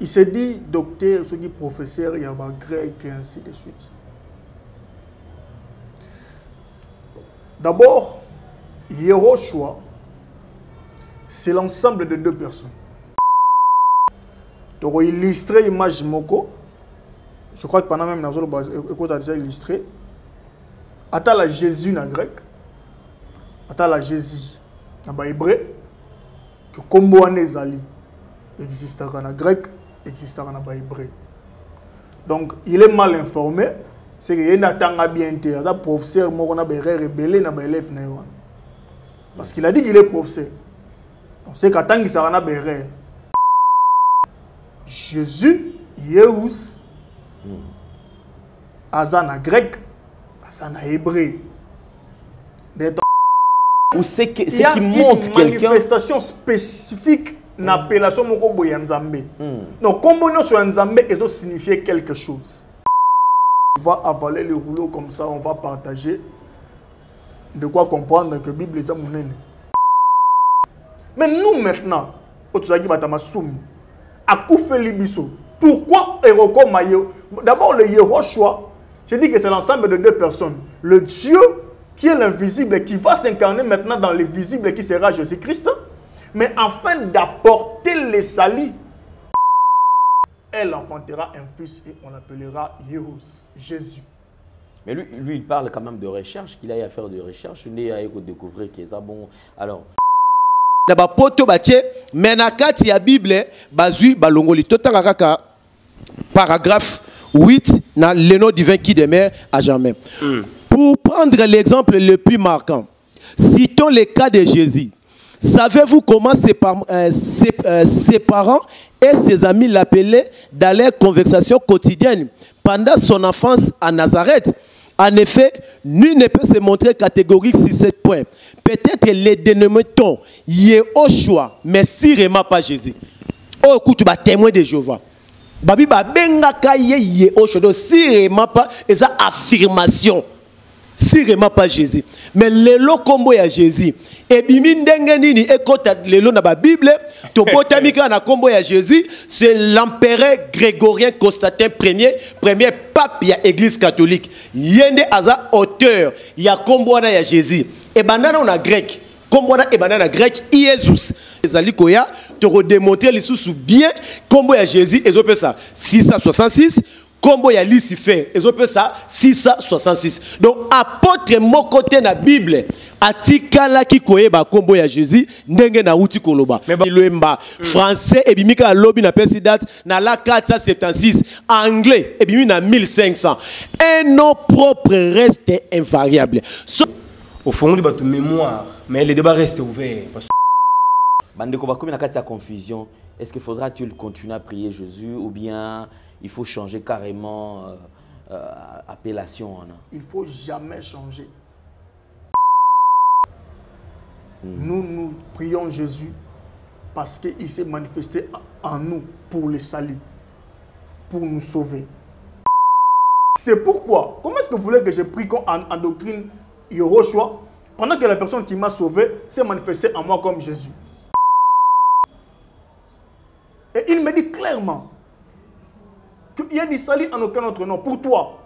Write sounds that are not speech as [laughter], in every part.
il se dit docteur ce qui professeur il y a un grec et ainsi de suite. D'abord Yehoshua c'est l'ensemble de deux personnes. Donc illustrer image moko. Je crois que pendant même dans le a déjà illustré. Ata la Jésus na grec. Ata la Jésus ba hébreu que kombo wana ezali existaka na grec existaka na ba hébreu donc il est mal informé c'est que ye natanga bien te aza professeur moko na baerreur ebele na baélève na ye wana parce qu'il a dit qu'il est professeur. Donc c'est qu'atangisaka na baerreur jésus yeus aza na grec aza na hébreu ou c'est qui montre quelqu'un manifestation spécifique na appellation moko boye ya nzambe. Donc kombo nyonso ya nzambe ezosignifier quelque chose. On va avaler le rouleau comme ça on va partager. De quoi comprendre que bible eza monene mais nous maintenant oyo tozalaki bato ya masumu akufeli biso. Pourquoi erokoma ye d'abord le yehoshua je dis que c'est l'ensemble de deux personnes. Le dieu qui est l'invisible et qui va s'incarner maintenant dans le visible qui sera Jésus-Christ, mais afin d'apporter les salis, elle enfantera un fils et on l'appellera Yehus, Jésus. Mais lui, lui, il parle quand même de recherche, qu'il a à faire de recherche. Il a à découvrir qu'il est bon. Alors. na bapoto batie me na kati ya bible bazwi balongoli totanga kaka paragraphe 8 na leno divin qui demeure à jamais mm. Pour prendre l'exemple le plus marquant, citons le cas de Jésus. Savez-vous comment ses, par, ses, ses, parents et ses amis l'appelaient dans leur conversation quotidienne? Pendant son enfance à Nazareth En effet, nul ne peut se montrer catégorique sur ce point. Peut-être les dénominatons Yehoshua, mais sûrement pas Jésus. Oh, écoute, tu vas témoin de Jéhovah. Babi babengaka ye Yehoshua, sûrement pas, ça affirmation sûrement pas Jésus. Mais lelo kombo ya Jésus. ebimi ndenge nini ekota lelo na babible tobotami kaka na kombo ya jésus. C'est l'empereur grégorien constantin premier premier pape ya église catholique. Ye nde aza auteur ya kombo wana ya jésus. Ebanda nano na grec. Kombo wana ebanda na grec iesus. Ezali koya tokodémontre lisusu bien kombo ya jésus ezopesa 666 kombo ya lucifer ezopesa 666 donc apôtre moko te na bible atikalaki koyeba kombo ya jésus ndenge nauti koloba. Lwemba français ebimi kaka lobi napesi date na la 476 anglais ebimi na 1500 un nom propre reste invariable. So, ofongoli bato mémoire mais le débat reste ouvert parce... bandeko bakomi na kati ya confusion est-ce qu'il faudra-t-il continuer à prier jésus ou bien il faut changer carrément euh, euh, appellation. Hein. Il ne faut jamais changer. Mm. Nous, nous prions Jésus parce qu'il s'est manifesté en nous pour les salir, pour nous sauver. C'est pourquoi, comment est-ce que vous voulez que je prie en, en doctrine Yehoshua? Pendant que la personne qui m'a sauvé s'est manifestée en moi comme Jésus Et il me dit clairement, il y a du salut en aucun autre nom pour toi.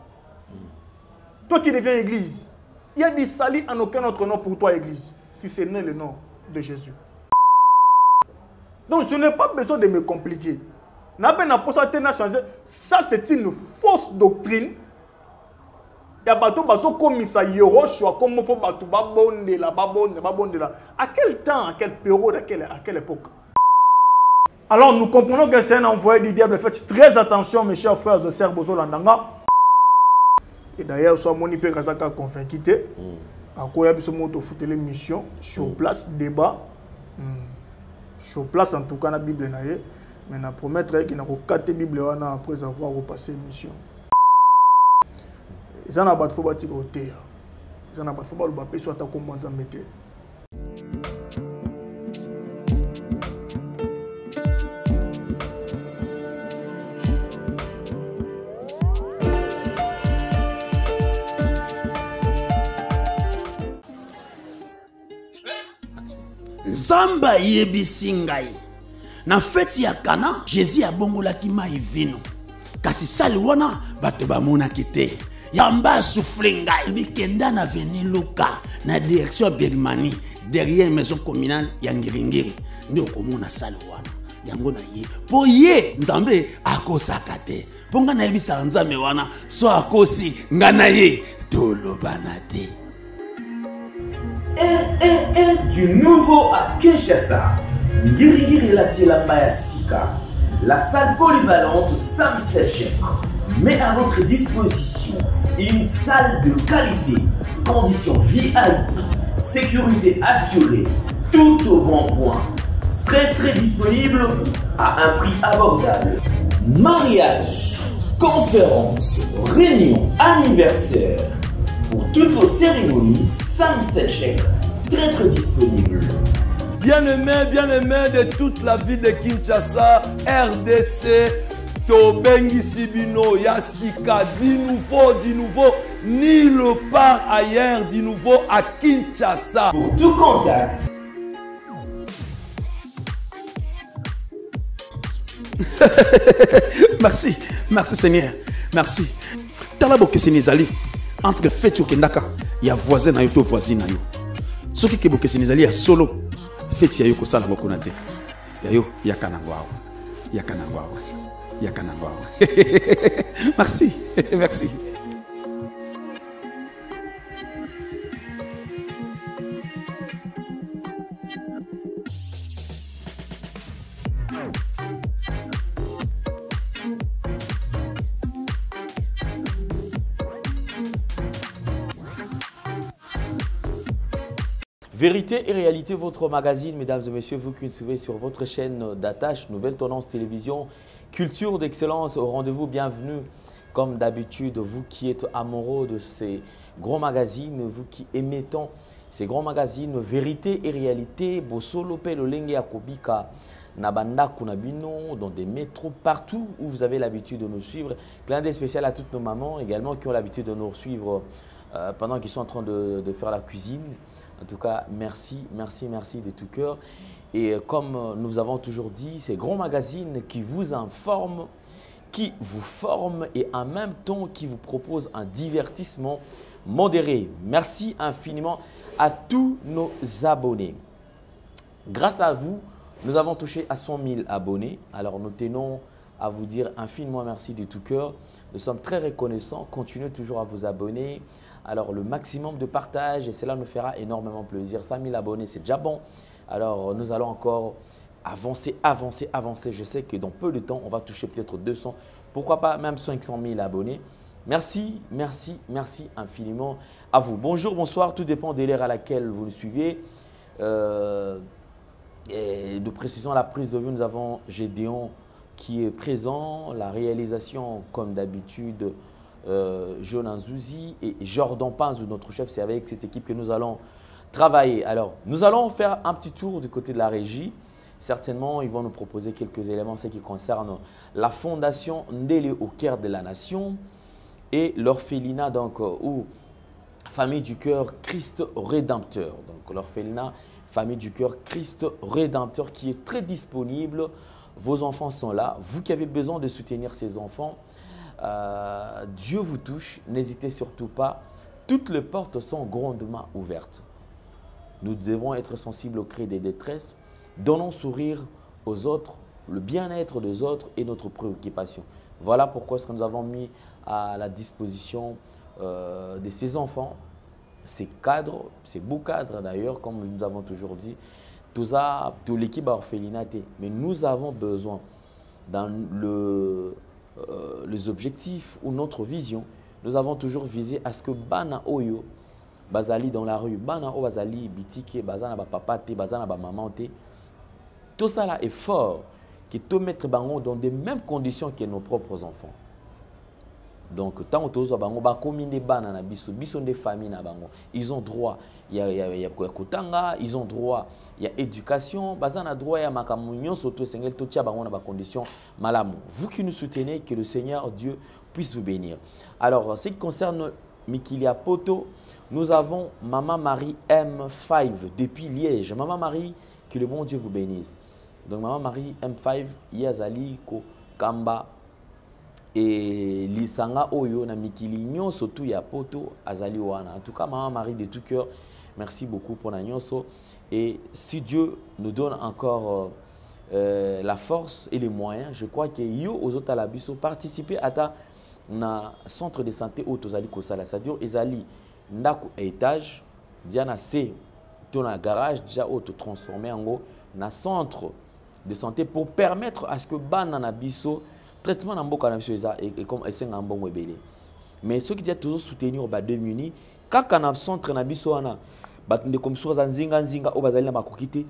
Toi qui deviens église, il y a du salut en aucun autre nom pour toi, église, si ce n'est le nom de Jésus. Donc je n'ai pas besoin de me compliquer. Ça, c'est une fausse doctrine. Il y a bateau baso comme ça Yehoshua comme faut bateau babondela babondela babondela. À quel temps, à quelle période, à quelle époque? Alors nous comprenons que c'est un envoyé du diable. Faites très attention, mes chers frères et sœurs Bozo Landanga. Et d'ailleurs, soit mon hyper Kazaka convaincu. À quoi il y a besoin de mission sur place, débat. Sur place, en tout cas, la Bible naïe. Mais na promettre qu'il n'a pas de Bible après avoir repassé mission. Ils en ont de bâtis au terre. Ils en ont pas de faux bâtis soit à comment ça mettait. Nzambe ayebisi ngai. Na feti ya kana jésus abongolaki mai vino. Kasi sali wana bato bamonaki te. Yamba asufle ngai. Bikenda na veni luka na direction ya birmanie derrière maison communale ya ngiringiri nde okomona sali wana. Yango na ye. Mpo ye nzambe akosaka te. Mpo ngai nayebisaka nzambe wana so akosi ngai na ye. Tolobana te RRR du nouveau à Kinshasa. Ngirigiri Latielamba ya Sika. La salle polyvalente Sam Setchek met à votre disposition une salle de qualité, conditions VIP, sécurité assurée, tout au bon point. Très très disponible à un prix abordable. Mariage, conférence, réunion, anniversaire. Toutes vos cérémonies, Sam Setchek, très très disponible. Bien-aimés, bien-aimés de toute la ville de Kinshasa, RDC, tobengisi bino ya sika di nouveau di nouveau nulle part ailleurs di nouveau à Kinshasa. Pour tout contact, [laughs] merci merci seigneur merci tala bokeseni ezali entre feti okendaka ya voisin na yo to voisine na yo. Soki ke bokeseni ezali ya solo feti ya yo kosala mokona te. Ya yo yaka nango awa yaka nango awa yaka nango awa [laughs] merci. [laughs] Merci Vérité et réalité, votre magazine, mesdames et messieurs, vous qui nous suivez sur votre chaîne d'attache, Nouvelle Tendance Télévision, Culture d'excellence, au rendez-vous, bienvenue. Comme d'habitude, vous qui êtes amoureux de ces grands magazines, vous qui aimez tant ces grands magazines, Vérité et réalité, Bosolo Lolenge Akobika, Nabanda Kunabino, dans des métros, partout où vous avez l'habitude de nous suivre. Clin d'œil spécial à toutes nos mamans également qui ont l'habitude de nous suivre euh, pendant qu'ils sont en train de faire la cuisine. En tout cas, merci, merci, merci de tout cœur. Et euh, comme nous avons toujours dit, ces grands magazines qui vous informent, qui vous forment et en même temps qui vous proposent un divertissement modéré. Merci infiniment à tous nos abonnés. Grâce à vous, nous avons touché à 100 000 abonnés. Alors nous tenons à vous dire infiniment merci de tout cœur. Nous sommes très reconnaissants. Continuez toujours à vous abonner. Alors le maximum de partage et cela nous fera énormément plaisir. 100 000 abonnés, c'est déjà bon. Alors nous allons encore avancer, avancer, avancer. Je sais que dans peu de temps, on va toucher peut-être 200, pourquoi pas même 500 000 abonnés. Merci, merci, merci infiniment à vous. Bonjour, bonsoir, tout dépend de l'ère à laquelle vous nous suivez. Euh, et de précision à la prise de vue, nous avons Gédéon qui est présent, la réalisation comme d'habitude, euh, Jonan Zouzi et Jordan Panzou, notre chef. C'est avec cette équipe que nous allons travailler. Alors, nous allons faire un petit tour du côté de la régie. Certainement, ils vont nous proposer quelques éléments, ce qui concerne la fondation Ndele au cœur de la nation et l'orphelinat, donc, euh, ou famille du cœur Christ Rédempteur. Donc, l'orphelinat, famille du cœur Christ Rédempteur qui est très disponible. Vos enfants sont là. Vous qui avez besoin de soutenir ces enfants, euh, Dieu vous touche. N'hésitez surtout pas. Toutes les portes sont grandement ouvertes. Nous devons être sensibles au cri des détresses. Donnons sourire aux autres. Le bien-être des autres est notre préoccupation. Voilà pourquoi ce que nous avons mis à la disposition euh, de ces enfants, ces cadres, ces beaux cadres d'ailleurs, comme nous avons toujours dit, tout ça, tout l'équipe orphelinaté. Mais nous avons besoin, dans le, euh, les objectifs ou notre vision, nous avons toujours visé à ce que Bana Oyo, Bazali dans la rue, Bana Oyo Bazali, Bitike, Bazana ba papa Bazana ba maman tout ça là est fort, qui te mettre dans les mêmes conditions que nos propres enfants. Donc, tant que bango ba komine bana na bango, ils ont droit il y a, il y a, il y a kotanga, ils ont droit éducation, droit ya tia bango na malamu. Vous qui nous soutenez que le Seigneur Dieu puisse vous bénir. Alors, ce qui concerne Mikilia Poto, nous avons Maman Marie M5 depuis Liège. Maman Marie, que le bon Dieu vous bénisse. donc mama marie m5 ye azali kokamba e lisanga oyo na mikili nyonso tu ya poto azali wana. En tout cas mama marie de tout cœur merci beaucoup pour na nyonso. Et si dieu nous donne encore euh, euh, la force et les moyens je crois que yo ozotala biso participer ata na centre de santé oyo tozali kosala. C'est-à-dire ezali ndako étage dia na se to na garage déjà oyo totransforme yango na centre de santé pour permettre à ce que bana na biso traitement na mboka na biso eza e- e- comme esenga mbongo ebele. Mais soki dia tozosoutenir badémuni kaka na centre na biso wana bato ndeko mosusu baza nzinganzinga oyo bazali na bakoki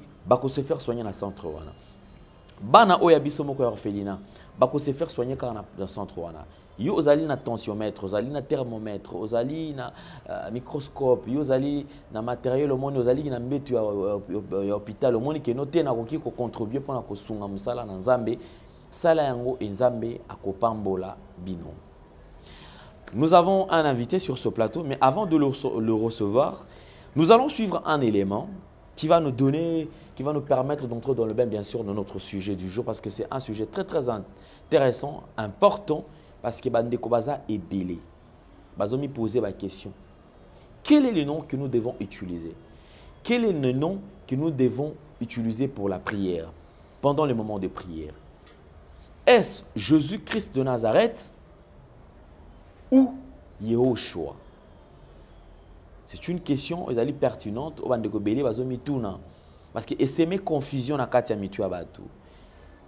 faire soigner centre wana. Bana oyo ya biso moko ya orphelinat bakose faire soigner kaka na, na centre wana. Yo na tensiomètre na thermomètre ozali na uh, microscope yo ozali na matériel omoni na mbeto ya, ya, ya keno te nakoki kocontribue mpona kosunga mosala na nzambe e akopambola nous avons un invité sur ce plateau, mais avant de le, rece- le recevoir, nous allons suivre un élément qui va nous donner, qui va nous permettre d'entrer dans le bain, bien sûr, de notre sujet du jour, parce que c'est un sujet très, très intéressant, important, parce que Bandeko Baza est délai. Bazomi poser ma question. Quel est le nom que nous devons utiliser? Quel est le nom que nous devons utiliser pour la prière, pendant les moments de prière Est-ce Jésus-Christ de Nazareth ou Yehoshua? C'est une question ezali pertinente au bandeko parce que eseme confusion na kati ya mitu.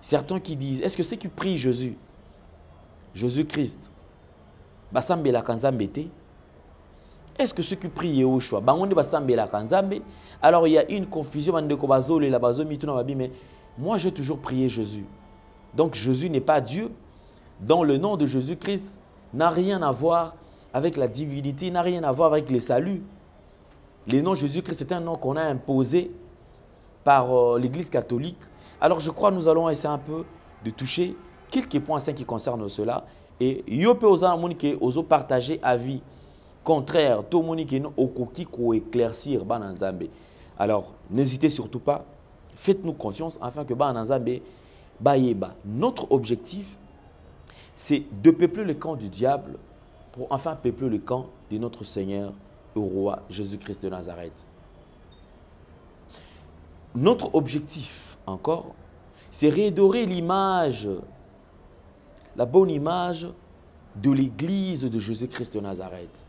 Certains qui disent est-ce que ceux qui prient Jésus Jésus-Christ basambelaka nzambe te? Est-ce que ceux qui prient Yehoshua bango nde basambelaka nzambe alors il y a une confusion bandeko babi mais moi j'ai toujours prié Jésus donc Jésus n'est pas Dieu dans le nom de Jésus-Christ n'a rien à voir avec la divinité, n'a rien à voir avec le salut. Le nom Jésus-Christ, c'est un nom qu'on a imposé par euh, l'Église catholique. Alors je crois que nous allons essayer un peu de toucher quelques points saints qui concernent cela. Et yo pe oza moni ke ozo partager avis contraire, tout ke no okoki ko éclaircir bana nzambe. Alors n'hésitez surtout pas, faites-nous confiance afin que bana nzambe bayeba. Notre objectif c'est de peupler le camp du diable pour enfin peupler le camp de notre Seigneur et roi Jésus-Christ de Nazareth. Notre objectif, encore, c'est redorer l'image, la bonne image de l'Église de Jésus-Christ de Nazareth.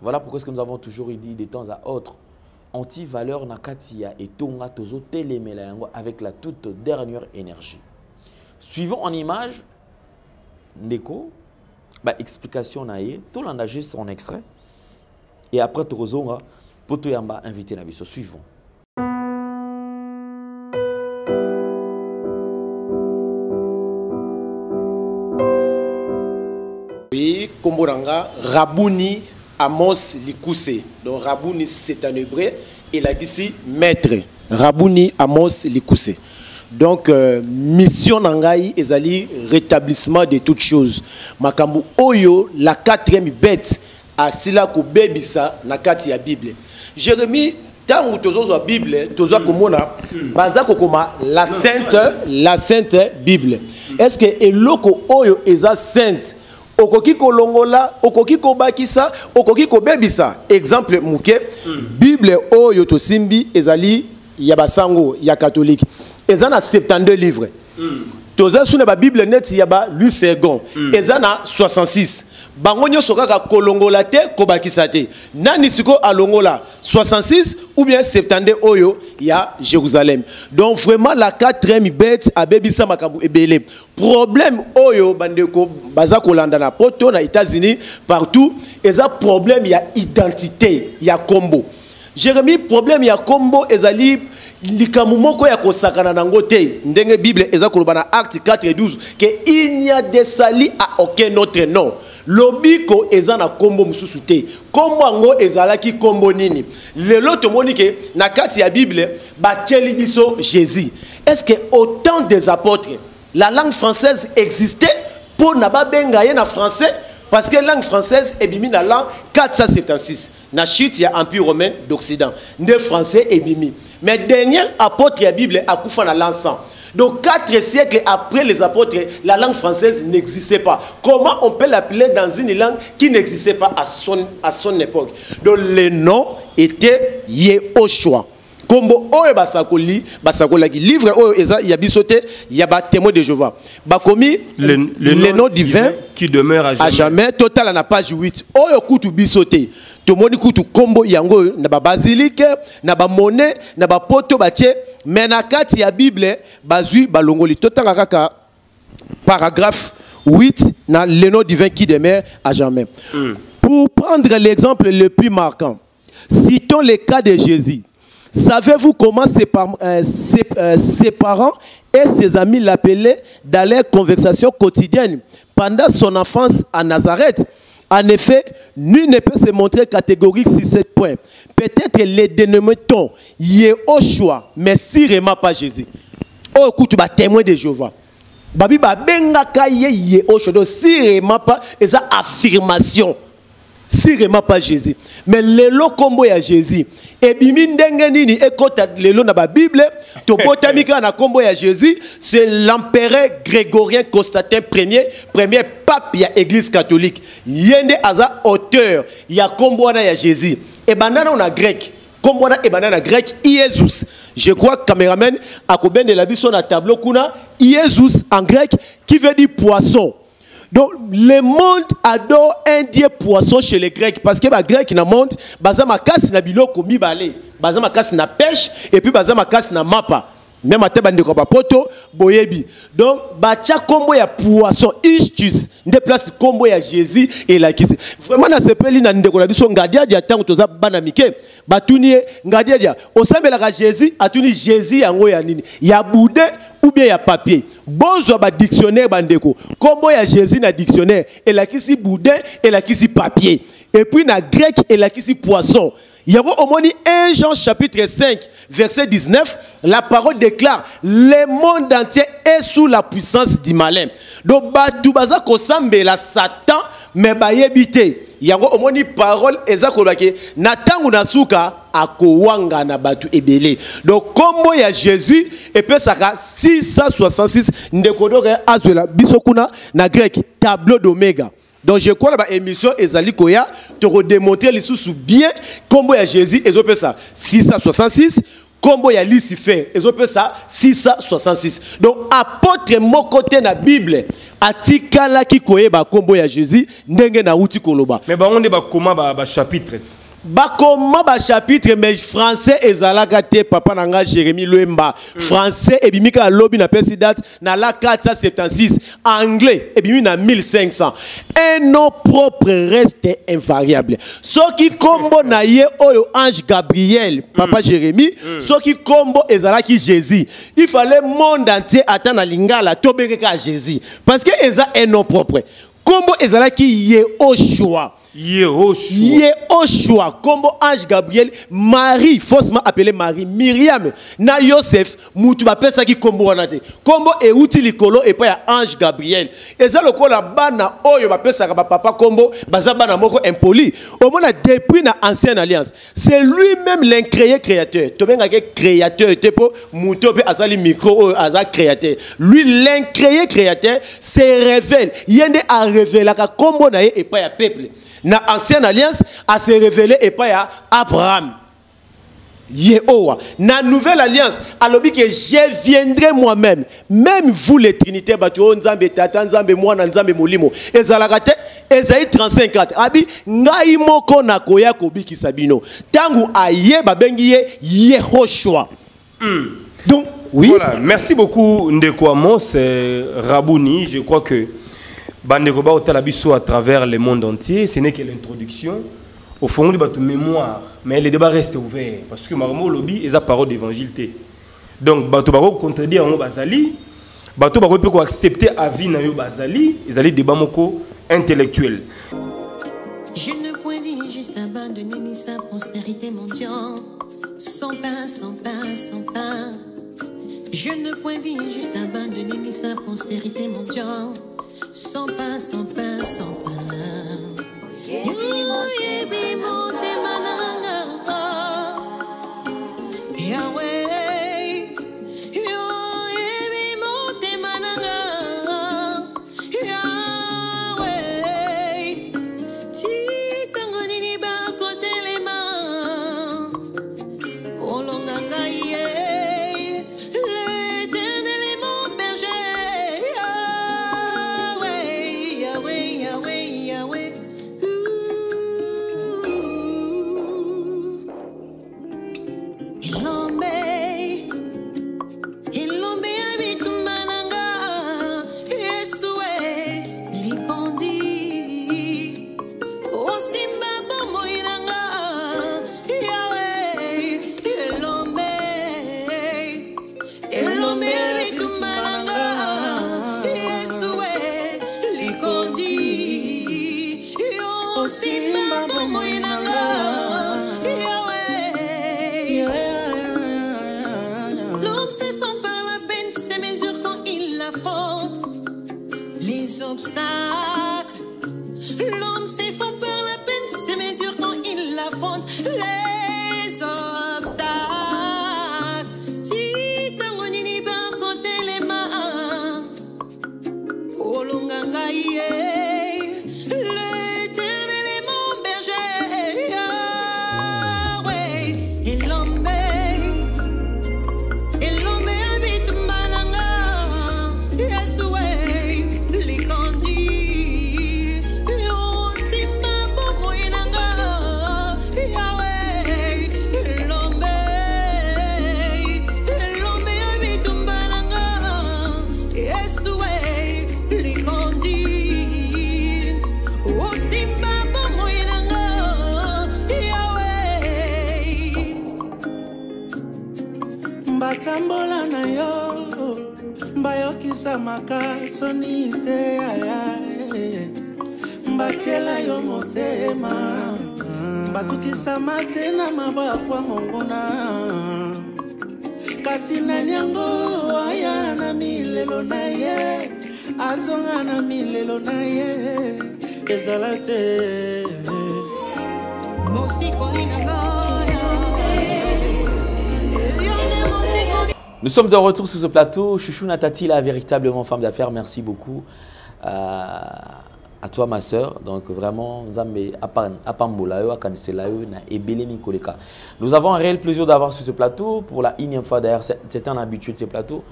Voilà pourquoi est-ce que nous avons toujours dit de temps à autre, anti-valeur nakatia et tonga tozo telemela yango avec la toute dernière énergie. Suivons en image ndeko ba explication na ye. Tolanda juste son extrait. Et après tokozonga po toyamba invité na biso. Suivons. Oui, Komboranga, Rabouni Amos Likuse. Donc Rabouni, c'est un hébreu. Il a dit maître. Rabouni Amos Likuse. Donc, euh, mission Nangaï, ezali rétablissement de toutes choses. Makambu Oyo, la quatrième bête, asila ko bebisa na kati ya Bible. Jérémie, tangu tozozwa Bible, tozwa komona, baza kokoma la sainte, la sainte Bible. Est-ce que eloko oyo eza sainte okoki kolongola okoki kobakisa okoki kobebisa. Exemple moke bible oyo tosimbi ezali ya basango ya katolike eza na 72 livre toza su na babible neti ya ba louis second eza na 66 bango nyonso kaka kolongola te kobakisa te. Nani sikoyo alongola? 66 ou bien 72 oyo ya jérusalem. Donc vraiment la quatrième bête abebisa makambo ebele. Problème oyo bandeko baza kolanda na poto na états-unis partout eza problème ya identité ya kombo. Jérémie problème ya kombo ezali likambo moko ya kosakana nango te. Ndenge bible eza koloba na acte 4 et 12 ke n'y a de sali à aucun autre nom. Lobiko eza na kombo mosusu te. Kombo yango ezalaki kombo nini? Lelo tomoni ke na kati ya bible batieli biso jésus. Est ce que au temps des apôtres la langue française existait mpo na babenga ye na français? Parce que langue française ebimi na langue 476 na chute ya empire romain d'occident. Nde français ebimi mais dernier apôtre ya bible akufa na l'encens donc quatre siècles après les apôtres la langue française n'existait pas. Comment on peut l'appeler dans une langue qui n'existait pas à son, à son époque? Donc le nom était yehoshua kombo oyo basakoli basakolaki. Livre oyo eza ya biso te ya batémoin de jéhovah. Bakomi Le, le le nom divin qui demeure à jamais. à jamais. totala na page 8 oyo kutu biso te tomoni kutu kombo yango na babasilike na bamone na bapoto batie. Me na kati ya bible bazwi balongoli. Totanga kaka paragraphe 8 na le nom divin qui demeure à jamais. Pour prendre l'exemple le plus marquant citons le cas de jésus savez-vous comment ses, euh, euh, parents et ses amis l'appelaient dans leur conversation quotidienne pendant son enfance à Nazareth en effet, nul ne peut se montrer catégorique sur ce point. Peut-être les dénominatons Yehoshua, mais sûrement pas Jésus. Oh, écoute, bah, témoin de Jéhovah. Babi babengaka ye Yehoshua. Donc, sûrement pas, et ça, affirmation. Sûrement pas Jésus. Mais lelo kombo ya Jésus. ebimi ndenge nini ekota lelo na babible tobotami kaka na kombo ya jésus c'est l'empereur grégorien constantin premier premier pape ya église catholique ye nde aza auteur ya kombo wana ya jésus ebanda nano na grec kombo wana ebanda na grec iesus je crois caméraman akobendela biso na tableau kuna iesus en grec qui veut dire poisson donc le monde adore un dieu poisson chez les grecs parce que bagrec na monde baza makasi na biloko mibale baza makasi na pêche et puis makasi na mapa. Même ate bandeko bapoto boyebi. Donc batya kombo ya poisson istus nde place kombo ya jésus elakisi vraiment nasepeli na ndeko na biso ngadiadia ntango toza bana mike batuni ye ngadiadia osambelaka jésus atuni jésus nini? Ya ou bien ya papier. Bozwa badictionnaire bandeko. Kombo ya jésus na dictionnaire elakisi boudin elakisi papier. Et puis na grec elakisi poisson. Yango omoni 1 jean chapitre 5 verset 19 la parole déclare le monde entier est sous la puissance du malin. Donc bato baza kosambela satan me bayebi te yango omoni parole eza kolobaki na ntango na suka akowanga na bato ebele. Donc kombo ya jésus epesaka 666 ndeko doke azwela biso kuna na grec tableau d'omega. Donc je crois na baémission ezali koya tokodémontre lisusu bien. Kombo ya jésus ezopesa 666 kombo ya lucifer ezopesa 666 donc apôtre moko te na bible atikalaki koyeba kombo ya jésus ndenge nauti koloba. Mais bah, on est bah, comment bah, bah, chapitre bakoma bachapitre mais français ezalaka te papa na nga jérémi lwemba. Français ebimi kaka lobi napesi date na la 476 anglais ebimi na 1500 un nom propre reste invariable. Soki kombo na ye oyo ange gabriel papa jérémi soki kombo ezalaki jésus il fallait monde entier ata na lingala tobenge kaka jésus. Parce que eza un nom propre kombo ezalaki yehoshua Yehoshua. Yehoshua, kombo ange Gabriel, Marie, faussement appelée Marie, Myriam, na Yosef, mutu bapesaki kombo wana te. Kombo euti likolo et pas ya ange Gabriel. Eza lokola bana oyo bapesaka ba papa kombo, baza bana moko impoli. Au moins depuis na ancienne alliance, c'est lui-même l'incréé créateur. Tobenga ke créateur te po mutu azali micro oyo aza créateur. Lui l'incréé créateur se révèle. Yende a révélé ka kombo na ye et pas ya peuple na ancienne alliance a se révélé et pas à Abraham. Yehowa. Na nouvelle alliance, alobi que je viendrai moi-même. Même vous les trinités, batu o nzambe tata nzambe mwana nzambe molimo. Ezalaka te Esaïe 35 4. Abi ngai moko nakoya kobikisa bino. Tangu aye babengi ye Yehoshua. Donc oui. Voilà, merci beaucoup Ndeko Amos, Rabouni. Je crois que Bandeko Ba Otala Bisso à travers le monde entier, ce n'est que l'introduction. Au fond, il y a de mémoire, mais le débat reste ouvert parce que Marmo Lobby est la parole d'évangile. Donc, Bato Bako contredire en Bazali, Bato Bako peut accepter avis na yo Bazali, ils allaient débat moko intellectuel. Je ne dire juste abandonner ni sa postérité mondiale. Sans pain, sans pain, sans pain. Je ne point dire juste abandonner ni sa postérité mondiale. Sans pain, sans pain, sans pain. Mote sommes de retour sur ce plateau. Chouchou Natati, la véritablement femme d'affaires, merci beaucoup. Euh, à toi, ma soeur. Donc, vraiment. Nous avons un réel plaisir d'avoir sur ce plateau. Pour la énième fois, d'ailleurs, c'est un habitué de ces plateaux.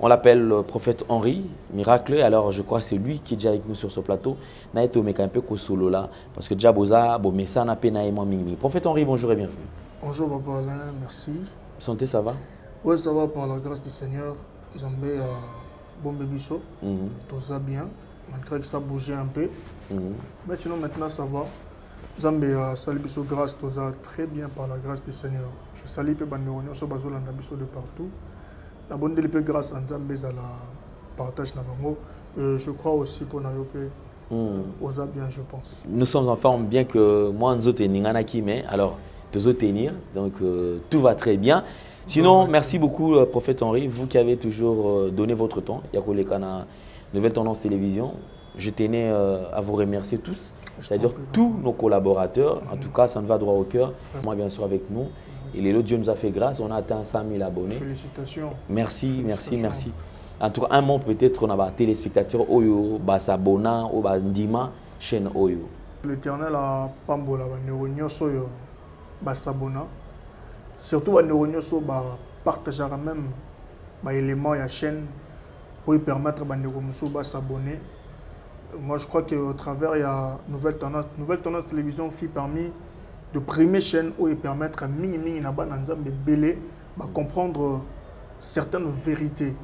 On l'appelle le prophète Henri, miracle. Alors, je crois que c'est lui qui est déjà avec nous sur ce plateau. Meka un peu ko solo là. Parce que déjà, boza, bo messa na pe na ema mingi. Prophète Henri, bonjour et bienvenue. Bonjour Papa Alain, merci. Santé, ça va? Oui, ça va par la grâce du Seigneur. Zambé à Bombe Bisso, Mhm, tout ça bien, malgré que ça bougeait un peu. mhm. Mais sinon maintenant ça va. Zambé à Sali Bisso grâce, tout ça très bien par la grâce du Seigneur. Je salue peu Banderonio, so bazolanda biso de partout. La bonne délipe grâce à Nzambe à la partage na bango. Euh, je crois aussi pour na yopé. Mhm. Osa bien, je pense. nous sommes en forme, bien que moi, nous tenir mais alors, nous tenir, donc euh, tout va très bien. Sinon, merci beaucoup, euh, prophète Henri, vous qui avez toujours euh, donné votre temps. Yako Lekana, Nouvelle Tendance Télévision. Je tenais euh, à vous remercier tous, c'est-à-dire tous nos collaborateurs. En tout cas, ça me va droit au cœur. Moi, bien sûr, avec nous. Et les Dieu nous a fait grâce, on a atteint 100 000 abonnés. Félicitations. Merci, merci, Félicitations. merci. En tout cas, un mot peut-être, on a téléspectateurs, Oyo, Basabona, ou Ndima, chaîne Oyo. l'éternel a pambola basabona surtout bandeko nyonso bapartageaka même baélément ya chaîne pour permettre bandeko mosusu basabone moi je crois qu'au travers ya nouvelle tendance nouvelle tendance télévision fit parmi de premières chaînes oyo permettre mingimingi na bana nzambe ebele bacomprendre certaines vérités.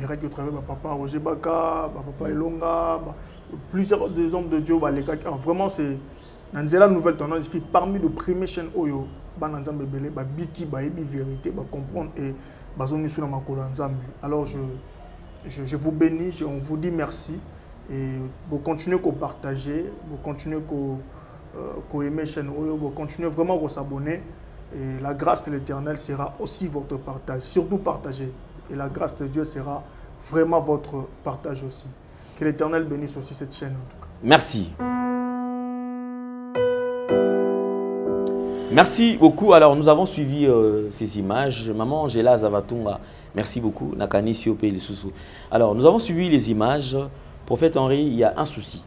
Irait au travers de papa Roger Baka, papa Elonga, bah, plusieurs des hommes de Dieu, ah, vraiment c'est dans la nouvelle tendance, fait parmi les premières chaînes Oyo, dans Nzambe Belé, bah, Biki, bah, Ebi vérité, bah, comprendre et zone sur la makolo Nzambe. Alors je, je, je vous bénis, je- on vous dit merci et vous continuez à partager, vous continuez à euh, aimer chaîne Oyo, vous continuez vraiment à vous s'abonner et la grâce de l'Éternel sera aussi votre partage, surtout partagez. Et la grâce de Dieu sera vraiment votre partage aussi. Que l'Éternel bénisse aussi cette chaîne en tout cas. Merci. Merci beaucoup. Alors, nous avons suivi euh, ces images. Maman Angela Zavatunga, merci beaucoup. Nakani Siopé Lisusu. Alors, nous avons suivi les images. Prophète Henri, il y a un souci.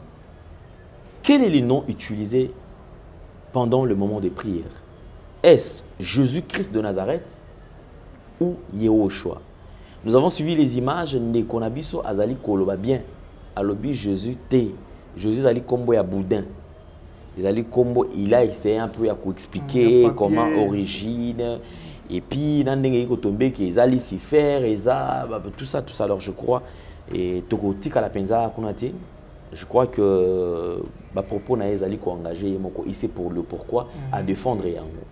Quel est le nom utilisé pendant le moment de prière? Est-ce Jésus-Christ de Nazareth ou Yehoshua? Nous avons suivi les images. Nekonabiso Azali Koloba bien. Alobi Jésus T. Jésus Azali Kombo Boudin. Ezali Kombo, il a essayé un peu à Mm, expliquer le papier. comment origine. Et puis, dans ndenge kotombe que ezali si faire, eza, bah, bah, tout ça, tout ça. Alors, je crois, et tokotika la penza kunate, je crois que bah, propos na ezali ko engagé moko ici pour le pourquoi à défendre yango.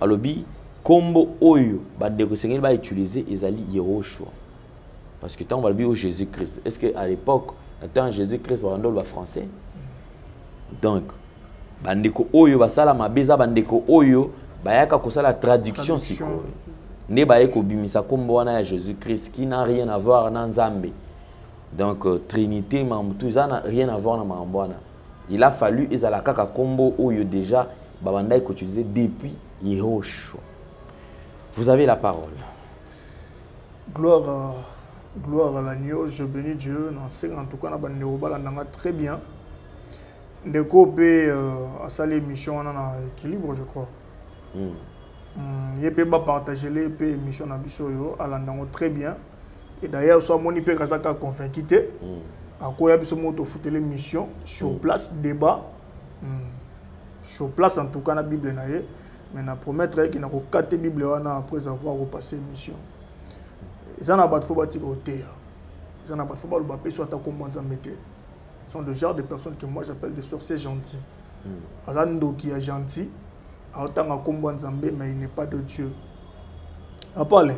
alobi kombo oyo bandeko esengeli bautilize ezali yehoshua parce que ntango balobi oyo jésus christ est ce que à l'époque na ntango ya jésus christ babandolo bafrançais donc bandeko oyo basala mabe eza bandeko oyo bayaka kosala traduction sikoyo. Nde baye kobimisa nkombo wana ya jésus christ qui n'a rien à voir na nzambe. Donc euh, trinité makambo eza na rien à voir na makambo wana. Il a fallu ezala kaka nkombo oyo déjà babandaki koutilize depuis yehoshua vous avez la parole. Gloire à, gloire à l'agneau, je bénis Dieu. C'est en tout cas, na bandeko balandanga très bien. Ndeko pe euh, asali émission wana na équilibre, je crois. Mm. Mm, ye pe ba partager les pe émission na biso yo alandango très bien. Et d'ailleurs, soit moni pe kazaka convaincu te. Mm. akoya biso moto ofutela émission sur place débat mm. sur place en tout cas na bible na ye mais na promettre eke na kokate bible wana après avoir repassé émission eza na bato fo batika koteya eza na bato fo baloba pe so ata kombo nzambe te sont le genre de personnes que moi j'appelle des sorciers gentils. Aza ndoki ya gentil aotanga kombo nzambe mais il n'est pas de dieu. Apale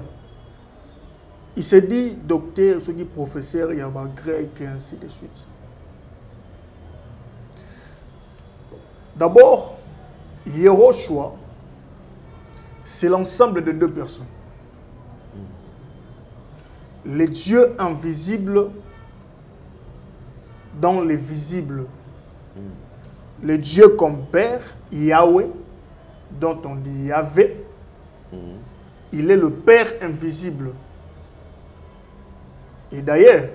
il se dit docteur soki professeur ya bagrec et ainsi de suite. D'abord yehoshua c'est l'ensemble de deux personnes. Les dieux invisibles dans les visibles le Dieu comme Père, Yahweh, dont on dit Yahvé, il est le Père invisible. Et d'ailleurs,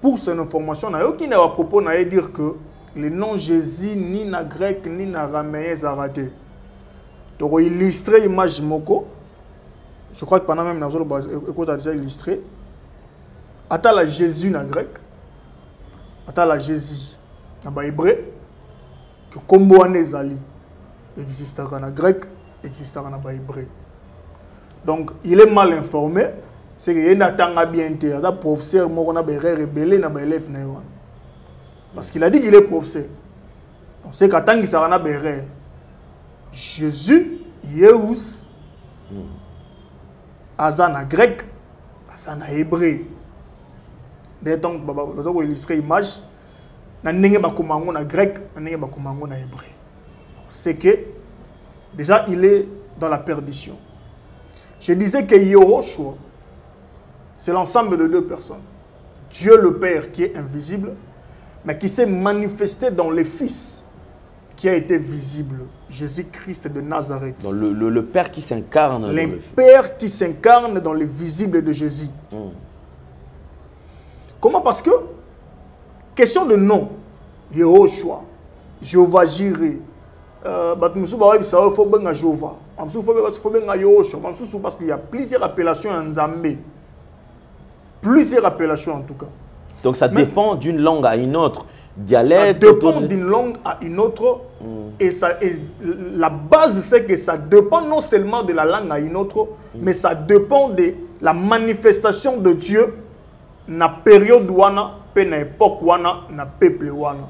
pour cette information, il n'y a à propos de dire que le nom Jésus, ni na grec, ni na araméen, raté. Donc, illustrer l'image Moko, je crois que pendant même, écoute, a déjà illustré. Attends la Jésus na grec, attends la Jésus na hébreu, que kombo wana ezali existaka na grec existaka na bahébreu donc il est mal informé c'est que ye natanga bien te aza professeur moko na baerreur ebele na baélève na ye wana. Parce qu'il a dit qu'il est professeur. On sait qu'atangisaka na baerreur jésus yeus aza na grec aza na hébreu. nde donc baza koillustre image. Na ndenge bakoma yango na grec na ndenge bakoma yango na hébreu. C'est que déjà il est dans la perdition. Je disais que Yehoshua c'est l'ensemble de deux personnes. Dieu le Père qui est invisible mais qui s'est manifesté dans le Fils qui a été visible Jésus-Christ de Nazareth. Donc, le, le- le Père qui s'incarne dans le le Père qui s'incarne dans le visible de Jésus. Mm. Comment? Parce que, question de nom, Yehoshua, Jéhovah Jireh, euh, Jéhovah, fo benga- fo benga Yehoshua, bamosusu parce qu'il y a plusieurs appellations en Nzambe. Plusieurs appellations en tout cas. Donc ça Mais- dépend d'une langue à une autre. Ça Dialecte. dépend autour de- d'une langue à une autre. Et, ça, et la base, c'est que ça dépend non seulement de la langue à une autre, mais ça dépend de la manifestation de Dieu na période wana, pe na époque wana, na peuple wana.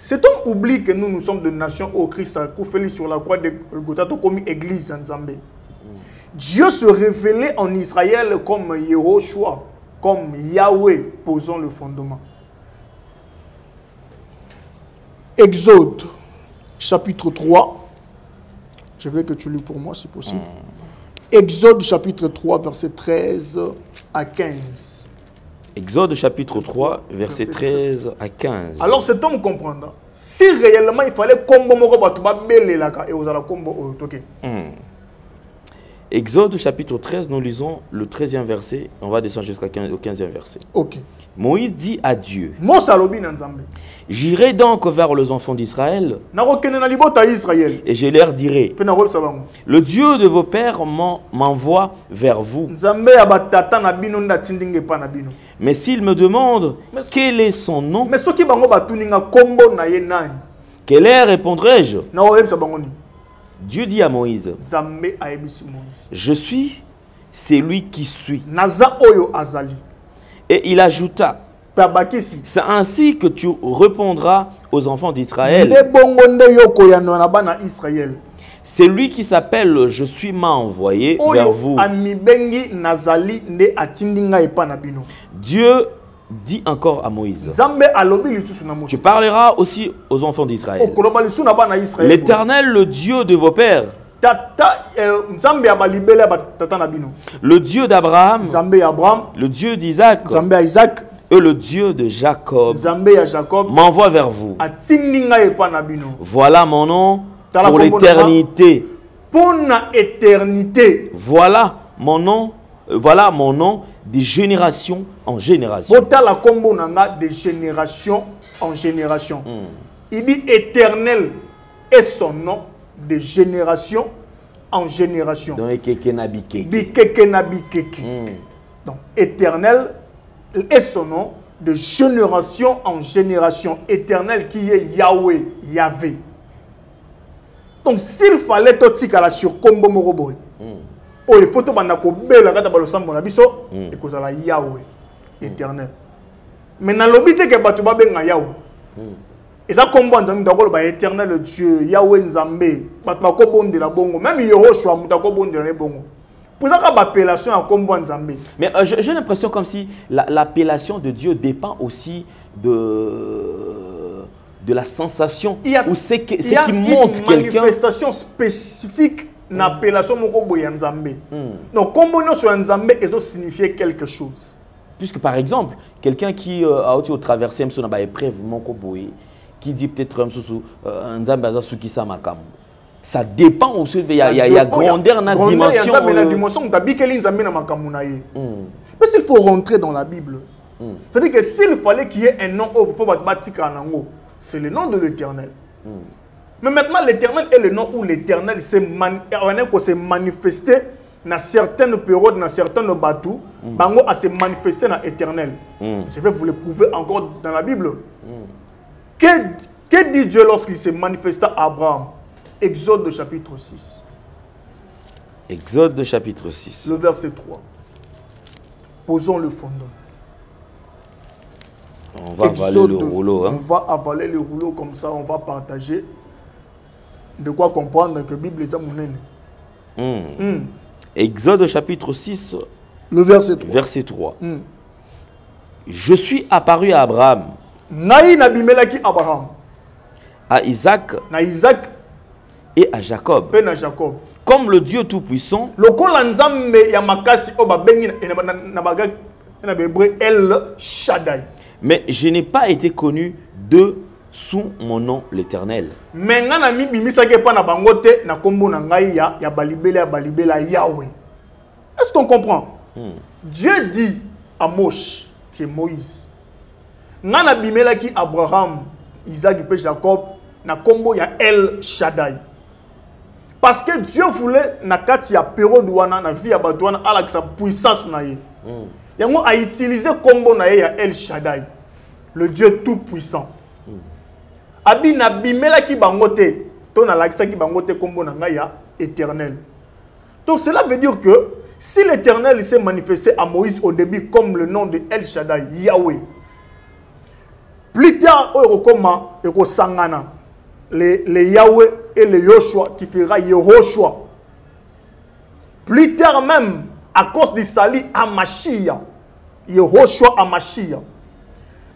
Cet homme oublie que nous, nous sommes de nations au Christ a sur la croix de Golgotha comme église en Zambé. Dieu se révélait en Israël comme Yehoshua, comme Yahweh, posant le fondement. Exode, chapitre 3. Je veux que tu lis pour moi, si possible. Exode, chapitre 3, verset 13 à 15. Exode chapitre 3, verset Verset 13 à 15. Alors cet homme comprendra. Si réellement il fallait combo moko bato et ozala combo toke. Hmm. Exode chapitre 13, nous lisons le 13e verset. On va descendre jusqu'au 15 au 15e verset. Ok. Moïse dit à Dieu. J'irai donc vers les enfants d'Israël et je leur dirai Le Dieu de vos pères m'en- m'envoie vers vous. Mais s'il me demande quel est son nom, quel est répondrai-je? Dieu dit à Moïse Je suis celui qui suis. Et il ajouta C'est ainsi que tu répondras aux enfants d'Israël. C'est lui qui s'appelle Je suis m'a envoyé vers vous. Dieu dit encore à Moïse. Tu parleras aussi aux enfants d'Israël. L'éternel, le Dieu de vos pères, le Dieu d'Abraham, le Dieu d'Isaac, et le Dieu de Jacob, m'envoie vers vous. Voilà mon nom pour l'éternité. Voilà mon nom, euh, voilà mon nom de génération en génération. botala nkombo na nga de génération en génération. Il dit éternel est son nom de génération en génération. Donc bikeke donc éternel est son nom de génération en génération. Éternel qui est Yahweh Yahvé. Donc s'il fallait totikala sur kombo moko boye oyo ifo tobanda kobela kata balosambo na biso ekozala Yahweh éternel. Mais nalobi te ke bato babenga Yahweh. Eza kombo ya nzambe bakoloba éternel dieu Yahweh nzambe. Bato bakobondela bongo même yehoshua moto akobondela ne bongo. Mais euh, j'ai l'impression comme si la- l'appellation de Dieu dépend aussi de, de la sensation il y a, ou ce qui, il ce y a qui une montre quelqu'un. manifestation spécifique na appellation moko boye ya nzambe. Donc kombo nyonso ya nzambe ezosignifier quelque chose. Puisque par exemple, quelqu'un qui euh, a aussi traversé un na épreuve moko boye, qui dit peut-être un sous nzambe aza sukisa makambo. Ça dépend aussi il y a, il y a, il y a grandeur na ya dimension. nzambe na euh, dimension moto abikeli nzambe na makambo na ye. Hmm. mais s'il faut rentrer dans la bible c'est-à-dire que s'il fallait qu'il y ait un nom oyo faut bato batikala nango. C'est le nom de l'éternel mais maintenant l'éternel est le nom où l'éternel s'est mani- s'est manifesté dans certaines périodes dans certaines bateaux. Bango a se manifesté dans éternel je vais vous le prouver encore dans la bible. Que, que dit Dieu lorsqu'il s'est manifesté à Abraham? Exode chapitre 6 Exode chapitre 6. le verset 3 posons le fondement. On va avaler le rouleau. on Hein. va avaler le rouleau comme ça, on va partager. De quoi comprendre que la Bible est monnaie. Hmm. Hmm. Exode chapitre 6, Le verset 3. verset 3. Hmm. Je suis apparu à Abraham, Naï nabimelaki Abraham, à Isaac na Isaac, et à Jacob, pe na Jacob. comme le Dieu Tout-Puissant, lokola nzambe ya makasi oyo babengi na- na- na- na baga- na bahébreu el shaddai mais je n'ai pas été connu de sous mon nom l'Éternel. na na bango te na na ngai ya, ya balibela est-ce qu'on comprend? Dieu dit à moshe c'est moïse ngai nabimelaki abraham isaac mpe jacob na nkombo ya el shaddai. Parce que dieu voulait na kati ya période wana na vie ya bato wana alakisa puissance na ye. Yango autilize nkombo na ye ya el shaddai le dieu tout puissant abi nabimelaki bango te. To nalakisaki bango na ngai éternel. Donc cela veut dire que si l'éternel s'est manifesté à moïse au début comme le nom de el shaddai yahweh plus tard oyo ekokoma ekosangana le, le yahweh et le yoshua qui fera yehoshua. Plus tard même à cause du sali amashia yehoshua amashia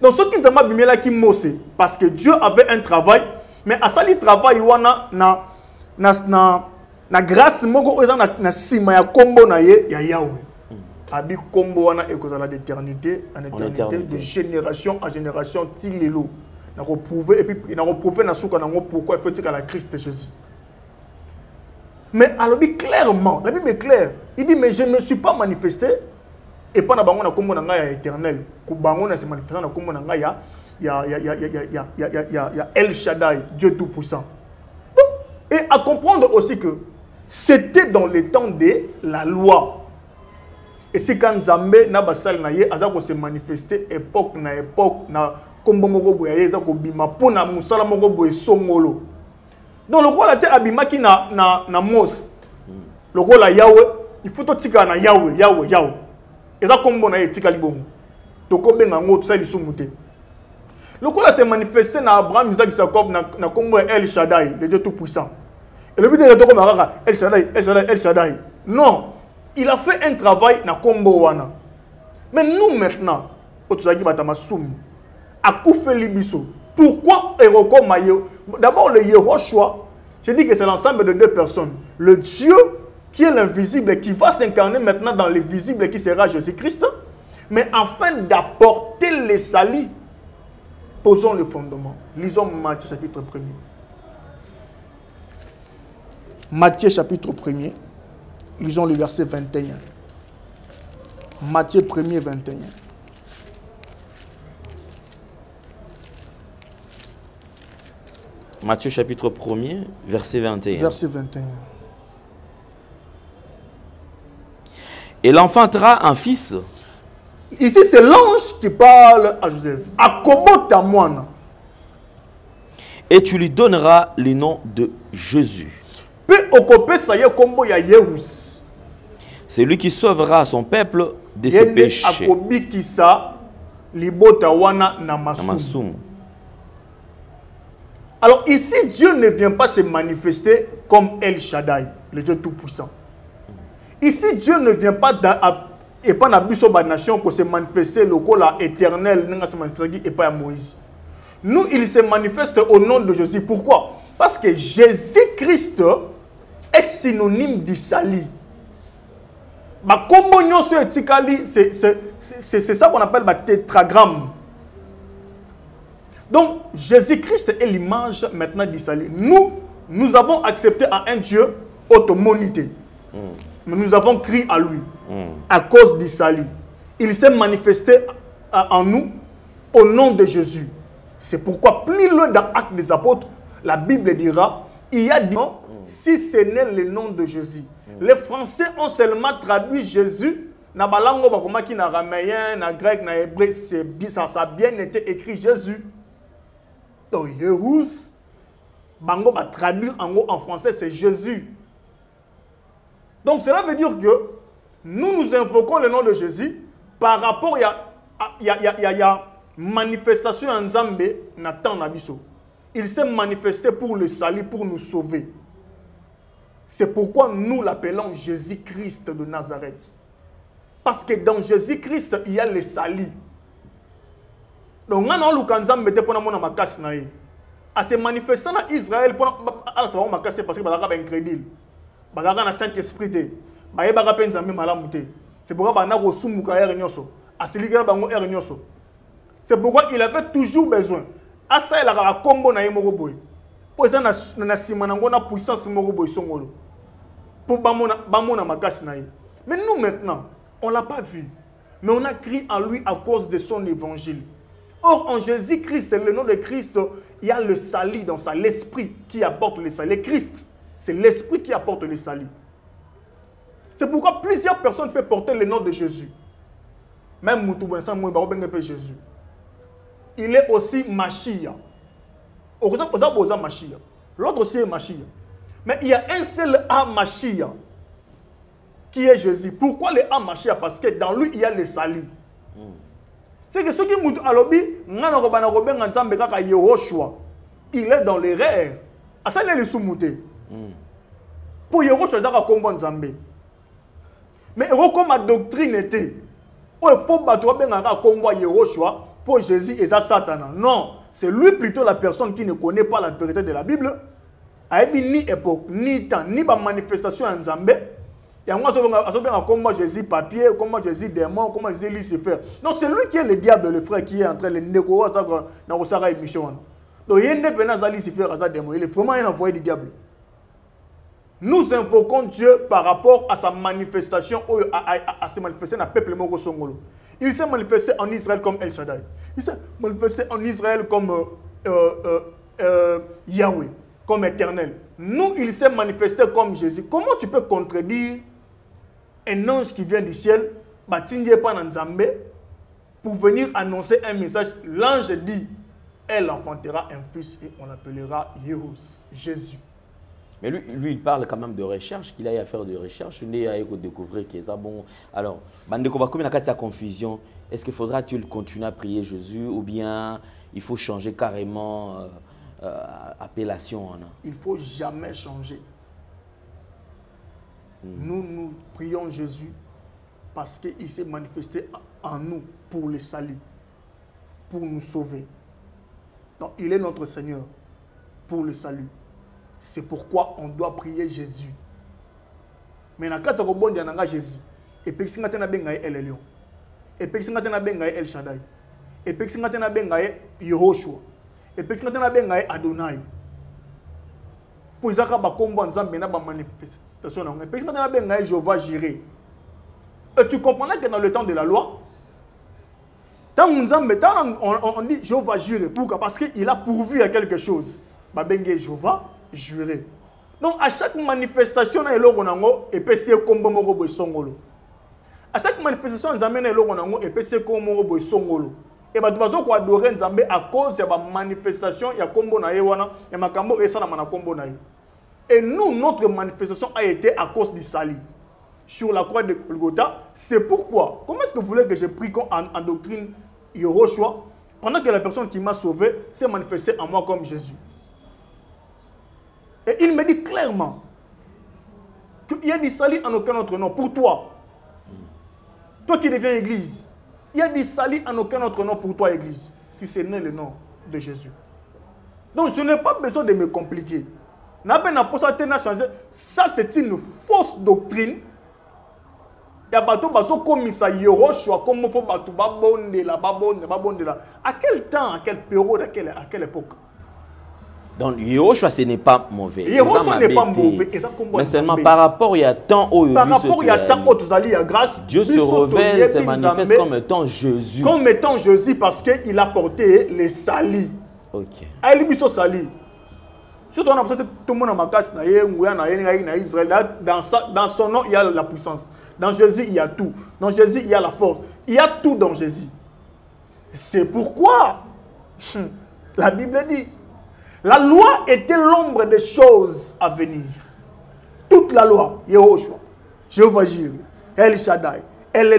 donc soki nzambe abimelaki mose parce que dieu avait un travail mais asali travail wana na, na, na, na grâce moko oyo eza na, na nsima ya nkombo na ye ya yawe abi nkombo wana ekozala d'éternité en éternité éternité. de génération en génération ti lelo nakoprouve et puis nakoprouve na suka nango pourquoi il faut tikala christ jésus? Mais alobi clairement la bible est claire. Il dit mais je ne me suis pas manifesté epai na bango na nkombo na ngai ya éternel bango na nsima lifasa na nkombo na ngai ya el shaddai dieu tout puissant et à comprendre aussi que c'était dans le temps de la loi. Esika nzambe na basali na ye aza kose manifeste époque na époque na nkombo moko boye ya ye eza kobima mpo na mosala moko boye songolo. Donc lokola te abimaki na, na, na mos lokola yawe il faut totikala na yawe yawe yawe eza nkombo na ye etikali bongo tokobenga yango tosala lisumu te. Lokola se manifeste na abraham isaac jacob na, nkombo ya el shaddai le dieu tout puissant elobi te tokoma kaka el shaddai el shaddai el shaddai. Non il a fait un travail na nkombo wana. Mais nous maintenant oyo tozalaki bato ya masumu. Akufeli biso. Pourquoi ekokoma ye d'abord le yehoshua je dis que c'est l'ensemble de deux personnes. Le dieu qui est l'invisible et qui va s'incarner maintenant dans le visible qui sera jésus-christ Mais afin d'apporter les salis, posons le fondement. Lisons Matthieu chapitre 1er. Matthieu chapitre 1er. Lisons le verset 21. Matthieu 1er 21. Matthieu chapitre 1er, verset 21. Verset 21. Et l'enfantera un fils, Ici, c'est l'ange qui parle à Joseph. Et tu lui donneras le nom de Jésus. C'est lui qui sauvera son peuple de ses péchés. Alors ici, Dieu ne vient pas se manifester comme El Shaddai, le Dieu Tout-Puissant. Ici, Dieu ne vient pas et pas biso ba nation pour se manifester le la éternel et pas à Moïse. Nous, il se manifeste au nom de Jésus. Pourquoi? Parce que Jésus-Christ est synonyme etikali, c'est ça qu'on appelle le tétragramme. Donc, Jésus-Christ est l'image maintenant du salut. Nous, nous avons accepté à un Dieu automonité. Mais nous avons crié à lui à cause du salut. Il s'est manifesté en nous au nom de Jésus. C'est pourquoi, plus loin dans Actes des Apôtres, la Bible dira il y a dit si ce n'est le nom de Jésus. Les Français ont seulement traduit Jésus. Na balango bakomaki na araméen, na grec, na hébreu, c'est ça, ça a bien été écrit Jésus. Donc, Yehus, bango en gros en français, c'est Jésus. Donc, cela veut dire que nous nous invoquons le nom de Jésus par rapport à il y a, il y a, il y a, il y a manifestation en Zambé, Nathan Nabiso. Il s'est manifesté pour le salut, pour nous sauver. C'est pourquoi nous l'appelons Jésus-Christ de Nazareth. Parce que dans Jésus-Christ, il y a le salut. donc nga na oluka nzambe te mpona mona makasi na ye ase manifesta na israel mpona alasa bango makasi te parce que bazalaka baincrédile bazalaka na saint esprit te. Bayebaka mpe nzambe malamu te. C'est pourquoi banda kosumbuka ere nyonso. Asilikela bango ere nyonso. C'est pourquoi il avait toujours besoin. Asalelaka bakombo na ye moko boye. Oyo eza na- nsima nango na puissance moko boye songolo. Pour bamona, makasi na ye. Mais nous maintenant, on ne l'a pas vu. Mais on a crié en lui à cause de son évangile. Or, en Jésus-Christ, c'est le nom de Christ, il y a le salut dans ça, l'esprit qui apporte le salut. Le Christ, c'est l'esprit qui apporte le salut. C'est pourquoi plusieurs personnes peuvent porter le nom de Jésus. Même Moutoubensan, Jésus. Il est aussi Machia. Machia. L'autre aussi est Machia. Mais il y a un seul Amashia qui est Jésus. Pourquoi le Amashia Parce que dans lui, il y a le salut. C'est que ce qui m'a alobi, bana ko benga nzambe kaka Yehoshua. Il est dans l'erreur. Asale le sumute. Pour Yehoshua zaka kombo nzambe. Mais comme doctrine était. O faut bato benga kaka kombo Yehoshua pour Jésus et ça Satan. Non, c'est lui plutôt la personne qui ne connaît pas la vérité de la Bible. ayebi ni époque ni temps ni bamanifestation ya nzambe yango azobenga azobenga kombo jésus papier kombo jésus démon kombo jésus lucifer donc c'est lui qui est le diable le frère qui est en train le ndeko oyo azaka na kosaka émission wana donc ye nde pene aza lucifer aza démon il est vraiment un envoyé du diable nous invoquons Dieu par rapport à sa manifestation à, à, à, à manifester na peuple moko songolo il s'est manifesté en Israël comme El Shaddai il s'est manifesté en Israël comme euh, euh, euh, Yahweh comme éternel. Nous, il s'est manifesté comme Jésus. Comment tu peux contredire un ange qui vient du ciel, pour venir annoncer un message? L'ange dit Elle enfantera un fils et on l'appellera Jésus. Mais lui, lui, il parle quand même de recherche, qu'il aille à faire de recherche. Il a découvrir que ça bon. Alors, Bandeko Bakoumi n'a pas confusion. Est-ce qu'il faudra-t-il continuer à prier Jésus ou bien il faut changer carrément euh, euh, appellation hein? Il ne faut jamais changer. Nous, nous prions Jésus parce qu'il s'est manifesté en nous pour le salut, pour nous sauver. Donc, il est notre Seigneur pour le salut. C'est pourquoi on doit prier Jésus. Mais dans le de Jésus, et puis si on a un epekisi nga te nabenga ye el shaddai. Epekisi nga te nabenga ye yehoshua. Epekisi nga te nabenga ye adonai. Ya nzambe na bamanifestation na yango epekisi nga te nabenga ye jehova jiré. Et tu comprendras que dans le temps de la loi ntango on, on, on dit jehova juré pourquoi? Parce que il a pourvu à quelque chose. Babenge ye jehova juré. Donc à chaque manifestation na eloko nango epesi ye kombo moko boye songolo. À chaque manifestation eloko nango epesi ye kombo moko boye songolo. E bato bazokoadore nzambe à cause ya bamanifestation ya kombo na ye wana ya makambo esalama na kombo na et nous notre manifestation a été à cause du sali. Sur la croix de Golgotha c'est pourquoi comment est-ce que vous voulez que je prie en, en doctrine Yehoshua? Pendant que la personne qui m'a sauvé s'est manifestée en moi comme Jésus et il me dit clairement qu'il y a du salut en aucun autre nom pour toi. Toi qui deviens église, il y a du salut en aucun autre nom pour toi, église, si ce n'est le nom de Jésus. Donc je n'ai pas besoin de me compliquer. Ça, c'est une fausse doctrine. ya bato bazokomisa yehoshua komo mpo bato babondela babondela babondela à quel temps à quelle période à quelle, à quelle époque? Donc, Yehoshua, ce n'est pas mauvais. Yehoshua n'est pas mauvais. Mais ya seulement par rapport, il y a tant au Par rapport, il y a tant autres alliés, il y a grâce. Dieu se révèle, se manifeste comme étant Jésus. Comme étant Jésus parce qu'il a porté les salis. Ok. ayeli biso sali surtout on a besoin tomona makasi na ye nguya na ye ngai na Israël dans son nom il y a la puissance dans Jésus il y a tout dans Jésus il y a la force il y a tout dans Jésus c'est pourquoi hum, la Bible dit la loi était l'ombre des choses à venir. Toute la loi Yehoshua Jéhovah Jireh El Shaddai El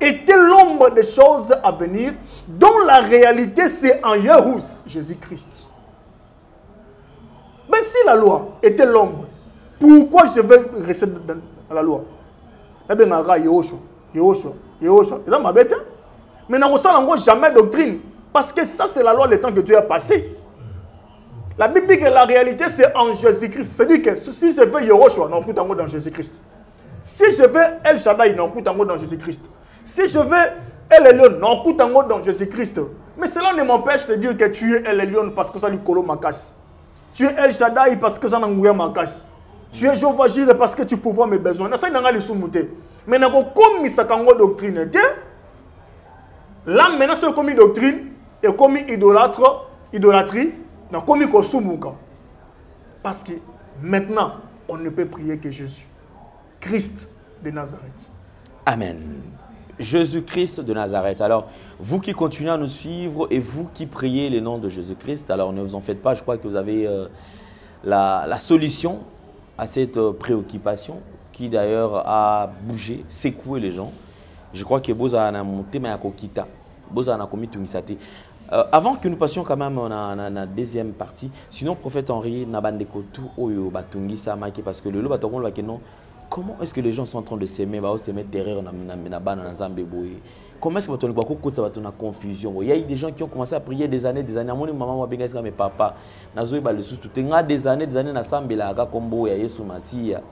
était l'ombre des choses à venir dont la réalité c'est en Yehus Jésus-Christ. Mais si la loi était l'ombre, pourquoi je vais rester dans la loi? Te mais yango jamais doctrine parce que ça c'est la loi le temps que dieu a passé la bible dit que la réalité c'est en jésus-christ c'est dire que si je veux yehoshua nakokuta yango dans jésus-christ si je veux el shaddai nakokuta yango dans jésus-christ si je veux el elion nakokuta yango dans jésus-christ mais cela ne m'empêche de dire que tu es el elion parce que ça likolo makasi tu es El Shaddai parce que ça n'a nguya makasi. Tu es Jéhovah parce que tu pourvois mes besoins. Ça n'a pas te. Mais ko komisa kango doctrine. Là maintenant c'est comme doctrine et comme idolâtre, idolâtrie, Parce que maintenant on ne peut prier que Jésus. Christ de Nazareth. Amen. Jésus-Christ de Nazareth. Alors, vous qui continuez à nous suivre et vous qui priez le nom de Jésus-Christ, alors ne vous en faites pas, je crois que vous avez euh, la, solution à cette euh, préoccupation qui d'ailleurs a bougé, secoué les gens. Je crois que Boza a monté, mais à Kokita. Boza a commis euh, avant que nous passions quand même à la deuxième partie, sinon prophète Henri Nabande Kotu Oyo Batungi Samaki, parce que le lot Batongon non comment est-ce que les gens sont en train de s'aimer bah, se mettre terreur na na na bana na Nzambe boye comment est-ce que bato ba ko kotsa bato na confusion il y a eu des gens qui ont commencé à prier des années des années. Amoni maman wa benga mais papa nazo ba le susu te nga des années des années na sambela ka kombo ya Yesu Masia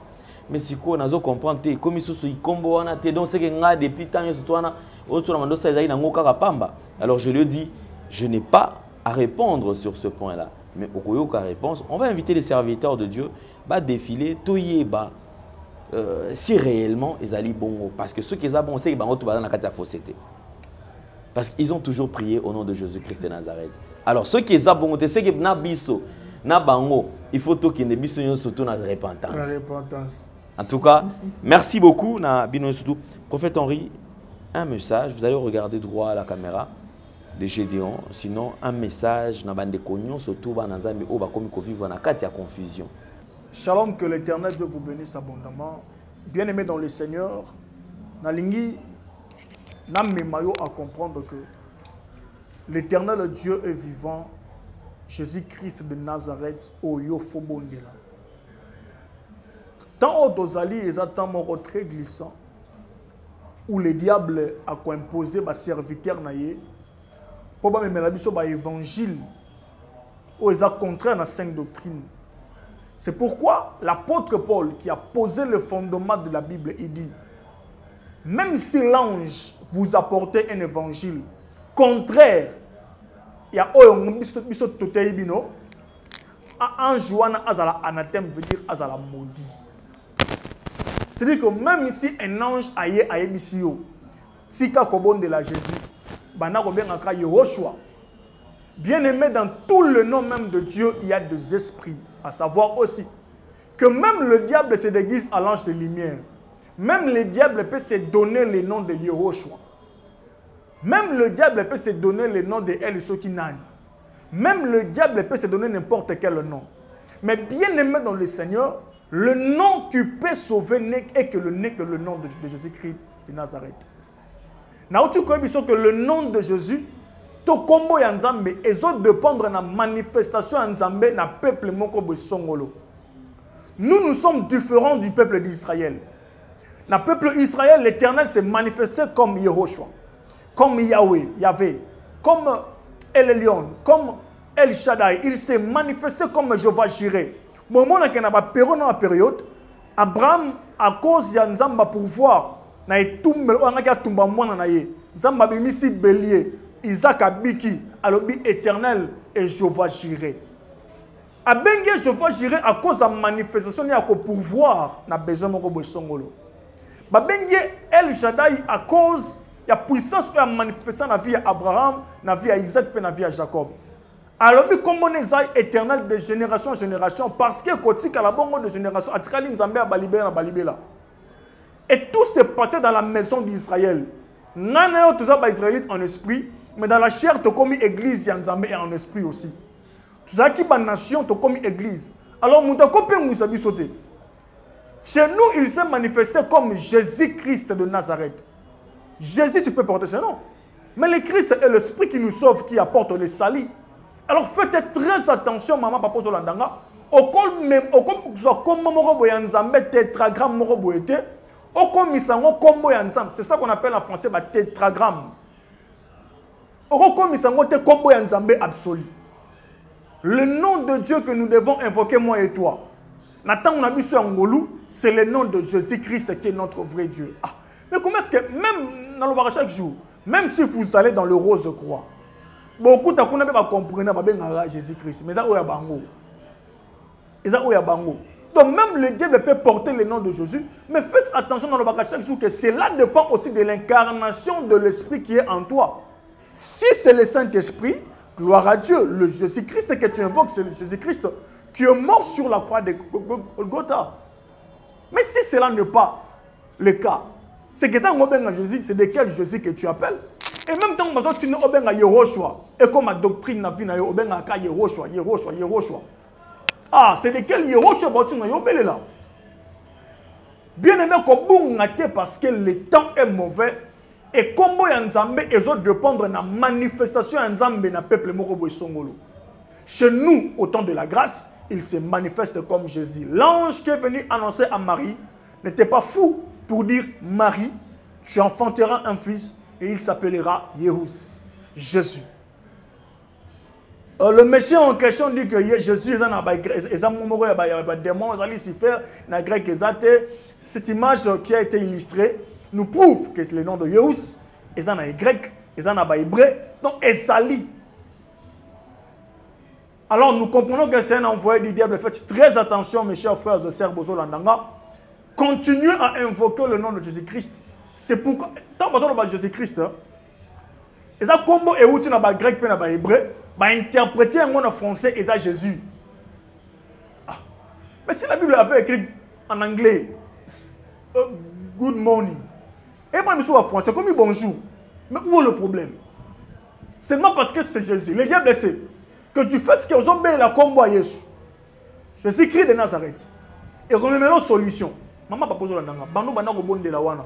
mais siko nazo comprendre te comme susu kombo wana te donc c'est que nga depuis tant yesu twana autre na mandosa ezali na ngoka pamba alors je lui dis je n'ai pas à répondre sur ce point là mais au koyoka réponse on va inviter les serviteurs de Dieu ba défiler toyeba euh, si réellement ils allaient bon parce que ceux qui ont bon c'est qu'ils ont tout dans la fausseté. Parce qu'ils ont toujours prié au nom de Jésus-Christ de Nazareth. Alors ceux qui ont bon c'est na biso na bango il faut que ne biso yon surtout na repentance. La repentance. en tout cas merci beaucoup na bino surtout prophète Henri un message vous allez regarder droit à la caméra de Gédéon sinon un message na bande konyo surtout ba nzambe na confusion Shalom, que l'Éternel Dieu vous bénisse abondamment. Bien-aimés dans le Seigneur, Nalingi, Namemayo à comprendre que l'Éternel Dieu est vivant, Jésus-Christ de Nazareth, Oyo Fobondela. Tant au dosali, ils attendent mon très glissant, où le diable a imposé ma serviteur me mettre sur l'évangile, où ils ont contraire la sainte doctrine. C'est pourquoi l'apôtre Paul, qui a posé le fondement de la Bible, il dit, même si l'ange vous apporter un évangile contraire ya oyo biso biso toteyi bino ange wana azala anathème veut dire azala maudit. C'est-à-dire que même si un ange aye ayebisi yo tika kobondela jésus banda kobengaka yehoshua bien aimé dans tout le nom même de dieu il y a des esprits à savoir aussi que même le diable se déguise à l'ange de lumière même le diable peut se donner le nom de yehoshua même le diable peut se donner le nom de El Sokinan. Même le diable peut se donner n'importe quel nom. Mais bien aimé dans le Seigneur, le nom qui peut sauver n'est que le, nom de Jésus-Christ de Nazareth. Naotu koyebiso que le nom de Jésus, to kombo ya Nzambe, ezo dépendre na manifestation ya Nzambe na peuple moko boy songolo. Nous, nous sommes différents du peuple d'Israël. Dans le peuple Israël, l'Éternel s'est manifesté comme Yehoshua, comme Yahweh, Yahvé, comme El Elyon, comme El Shaddai. Il s'est manifesté comme Jehovah Jireh. Bon, moment qu'il y a une période, Abraham, à cause de Nzamba pouvoir, na etumbel oyo angaki atumba mwana na ye. Nzambe abimisi bélier. Isaac abiki alobi éternel et jehova jireh abengi à cause ya manifestation ya kopouvoir na besoin moko boye songolo. El shaddai à cause ya puissance oyo amanifesta na vie abraham na vie ya isaac mpe na vie jacob. Alobi nkombo na éternel de génération en génération parce que kotikala bongo de génération atikali nzambe ya balibela na balibela et tout s'est passé dans la maison d'israël nga na yo toza baisraélite en esprit mais dans la chair tokomi église ya nzambe et en esprit aussi tozalaki banation tokomi église alors akopengwisa biso te chez nous il s'est manifesté comme jésus christ de nazareth jésus tu peux porter ce nom mais le christ est l'esprit qui nous sauve qui apporte le salut alors faites très attention maman papa ozolandanga okozwa kombo moko boye ya nzambe tetragramme moko boye te c'est ça qu'on appelle en français batétragramme okokomisa absolu. Le nom de dieu que nous devons invoquer moi et toi c'est le nom de jésus christ qui est notre vrai dieu. Ah, mais comment est-ce que même nalobaka chaque jour même si vous allez dans le rose croix bokuta kuna mpe bacomprena babengaka jésus christ mais eza oyo ya bango. Ya bango donc même le diable peut porter le nom de Jésus, mais faites attention dans le bagage chaque jour que cela dépend aussi de l'incarnation de l'Esprit qui est en toi. Si c'est le Saint-Esprit, gloire à Dieu, le Jésus-Christ que tu invoques, c'est le Jésus-Christ qui est mort sur la croix de Golgotha. Mais si cela n'est pas le cas, c'est que dans le Jésus, c'est de quel Jésus que tu appelles? Et même quand tu n'as Yehoshua, et comme ma doctrine n'a vu, Yehoshua, Yehoshua, Yehoshua, Yehoshua. Ah, c'est de quel Yehoshua tu n'as là Bien aimé, parce que le temps est mauvais et combo ya nzambe ezo dépendre na manifestation ya nzambe na peuple moko boy songolo. Chez nous, au temps de la grâce, il se manifeste comme Jésus. L'ange qui est venu annoncer à Marie n'était pas fou pour dire Marie, tu enfanteras un fils et il s'appellera Yehus, Jésus. Euh, le Messie en question dit que Jésus est dans le démon, Lucifer, dans grec Cette image qui a été illustrée nous prouve que le nom de Yehus est dans le grec, est le hébreu, donc Esali. Alors nous comprenons que c'est un envoyé du diable. Faites très attention, mes chers frères et sœurs Bozo Landanga. Continuez à invoquer le nom de Jésus-Christ. C'est pourquoi, tant que Jésus-Christ, hein, et ça, combo et outil dans le grec et dans le hébreu, bah interpréter en français et ça Jésus. Ah. Mais si la Bible avait écrit en anglais, uh, good morning, et je en français, comme bonjour, mais où est le problème? Seulement parce que c'est Jésus. Le diable sait que fais ce que ont la combo à Jésus. Jésus Christ de Nazareth. Et on met une solution. Maman pas posé la nanga. Bando banda ko bonde la wana.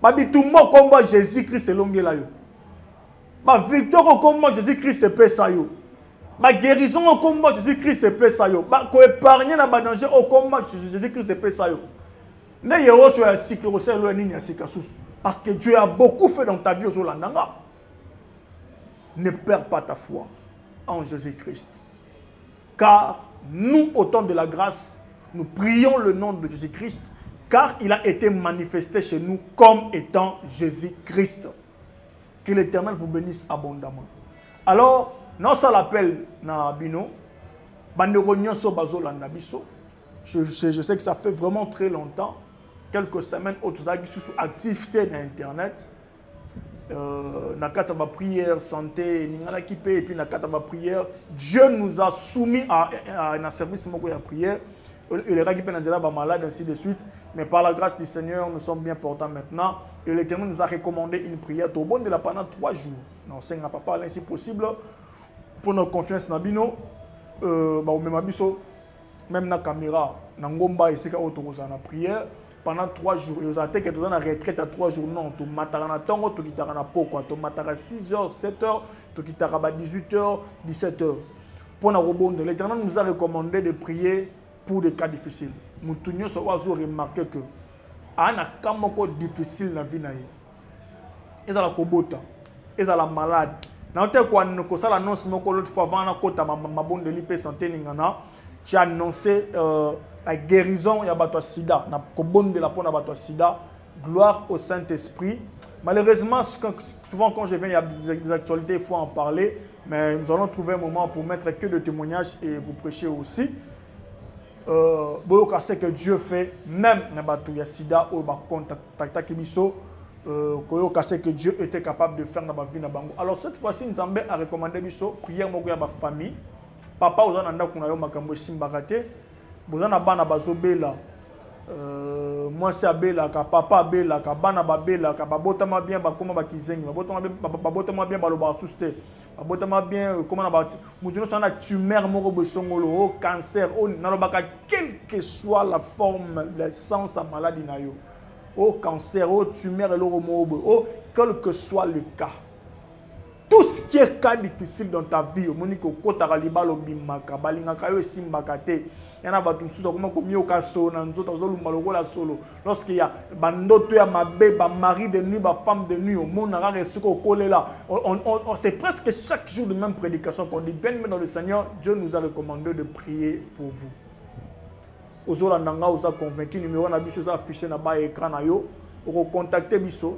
Babi tout mo combo Jésus Christ c'est longue. Ba victoire au combat Jésus-Christ epesa yo. Ba guérison au combat Jésus-Christ epesa yo. Ba ko épargner na ba danger au Jésus-Christ epesa yo. Ne yero. Parce que Dieu a beaucoup fait dans ta vie au landanga. Ne perds pas ta foi en Jésus-Christ. Car nous, au temps de la grâce, nous prions le nom de Jésus-Christ car il a été manifesté chez nous comme étant Jésus-Christ. Que l'Éternel vous bénisse abondamment. Alors, non ça l'appelle na bino. Je, je, je sais que ça fait vraiment très longtemps, quelques semaines, autres sous activité dans Internet. Euh, na kati ya prière santé mpe et puis na kati ya prière dieu nous a soumis à, na service ya prière mpe na nzela bamalade ainsi de suite. Mais par la grâce du seigneur nous sommes bien portants maintenant. Et l'éternel nous a recommandé une prière tobondela pendant trois jours. Na osenga papa ala ainsi possible. Mpona confiance na bino euh, baomema biso même na caméra na ngomba esika oyo tokozala na prière pendant trois jours. Ezala te ke toza na retraite ya trois jours non tomataka na ntongo tokitaka na pokwa tomataka 6 heures 7 heures tokitaka ba 18 heures 17 heures. Mpona kobonde l'éternel nous a recommandé de prier pour des cas difficiles. Motu nyonso oyo azoremarke que aa na cas moko difficile na vie na ye ezala kobota ezala malade. Na te kosala annonce moko l'autre fois avant nakota mabondeli mpe santé j'ai annoncé euh, la guérison ya bato sida. Na sida. Gloire au saint-esprit. Malheureusement souvent quand je viens il y a des actualités il faut en parler. Mais nous allons trouver un moment pour mettre que de témoignages et vous prêcher aussi ce que dieu fait même bato ya sida oyo bakontaktaki biso euh, ce que dieu était capable de faire bavie na bango. Alors cette fois-ci nzambe a recommandé biso prière moko ya bafamille papa ndako na yo makambo esimbaka te boza na bana bazobela. euh, mwasi abelaka papa abelaka bana babelaka babotama bien bakóma bakizengi babotama bien balobaka susu te babotama bien kóma na moto nyonso na tumeur moko bosongolo o cancer o nalobaka quelle que soit la forme l'essence ya maladie na yo. O cancer o tumeur eloko moko boye o quel que soit le cas. Tout ce qui est cas difficile dans ta vie omoni kokotaka libala obimaka balingaka yo esimbaka te ya na bato mosusu akoma komioka solo na nzoto azolumba lokola solo lorsque ya bandoto ya mabe bamari de nuit bafemme de nuit omonaka kaka esika okolela c'est presque chaque jour de même prédication qu'on dit. Bien mais dans le seigneur dieu nous a recommandé de prier pour vous. Ozolanda nga oza convaincu numéro na biso eza affiché na ba écran na yo. Okocontacte biso.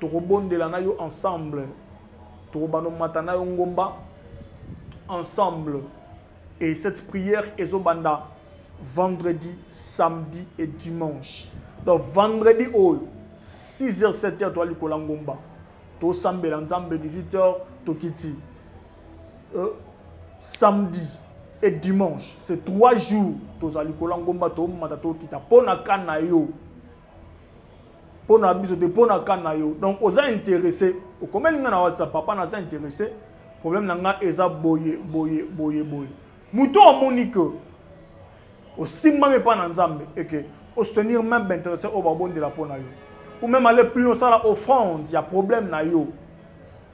Tokobondela na yo ensemble. Tokobanomata na yo ngomba. Ensemble. Et cette prière ezobanda vendredi, samedi et dimanche. Donc vendredi au 6h 7h toi likola ngomba. To sambela nzambe 18h tokiti. Euh, samedi et dimanche, c'est trois jours toza likola ngomba to mata to kita pona kana yo. Pona biso de pona kana yo. Donc oza intéressé, au comment na WhatsApp papa na intéressé. Problème nanga eza boye boye boye boye. Mouton monique osimbami mpa na nzambe eke osoutenir même baintéressé oyo babondela mpo na yo. Ou même aller plus osala offrande ya problème na yo.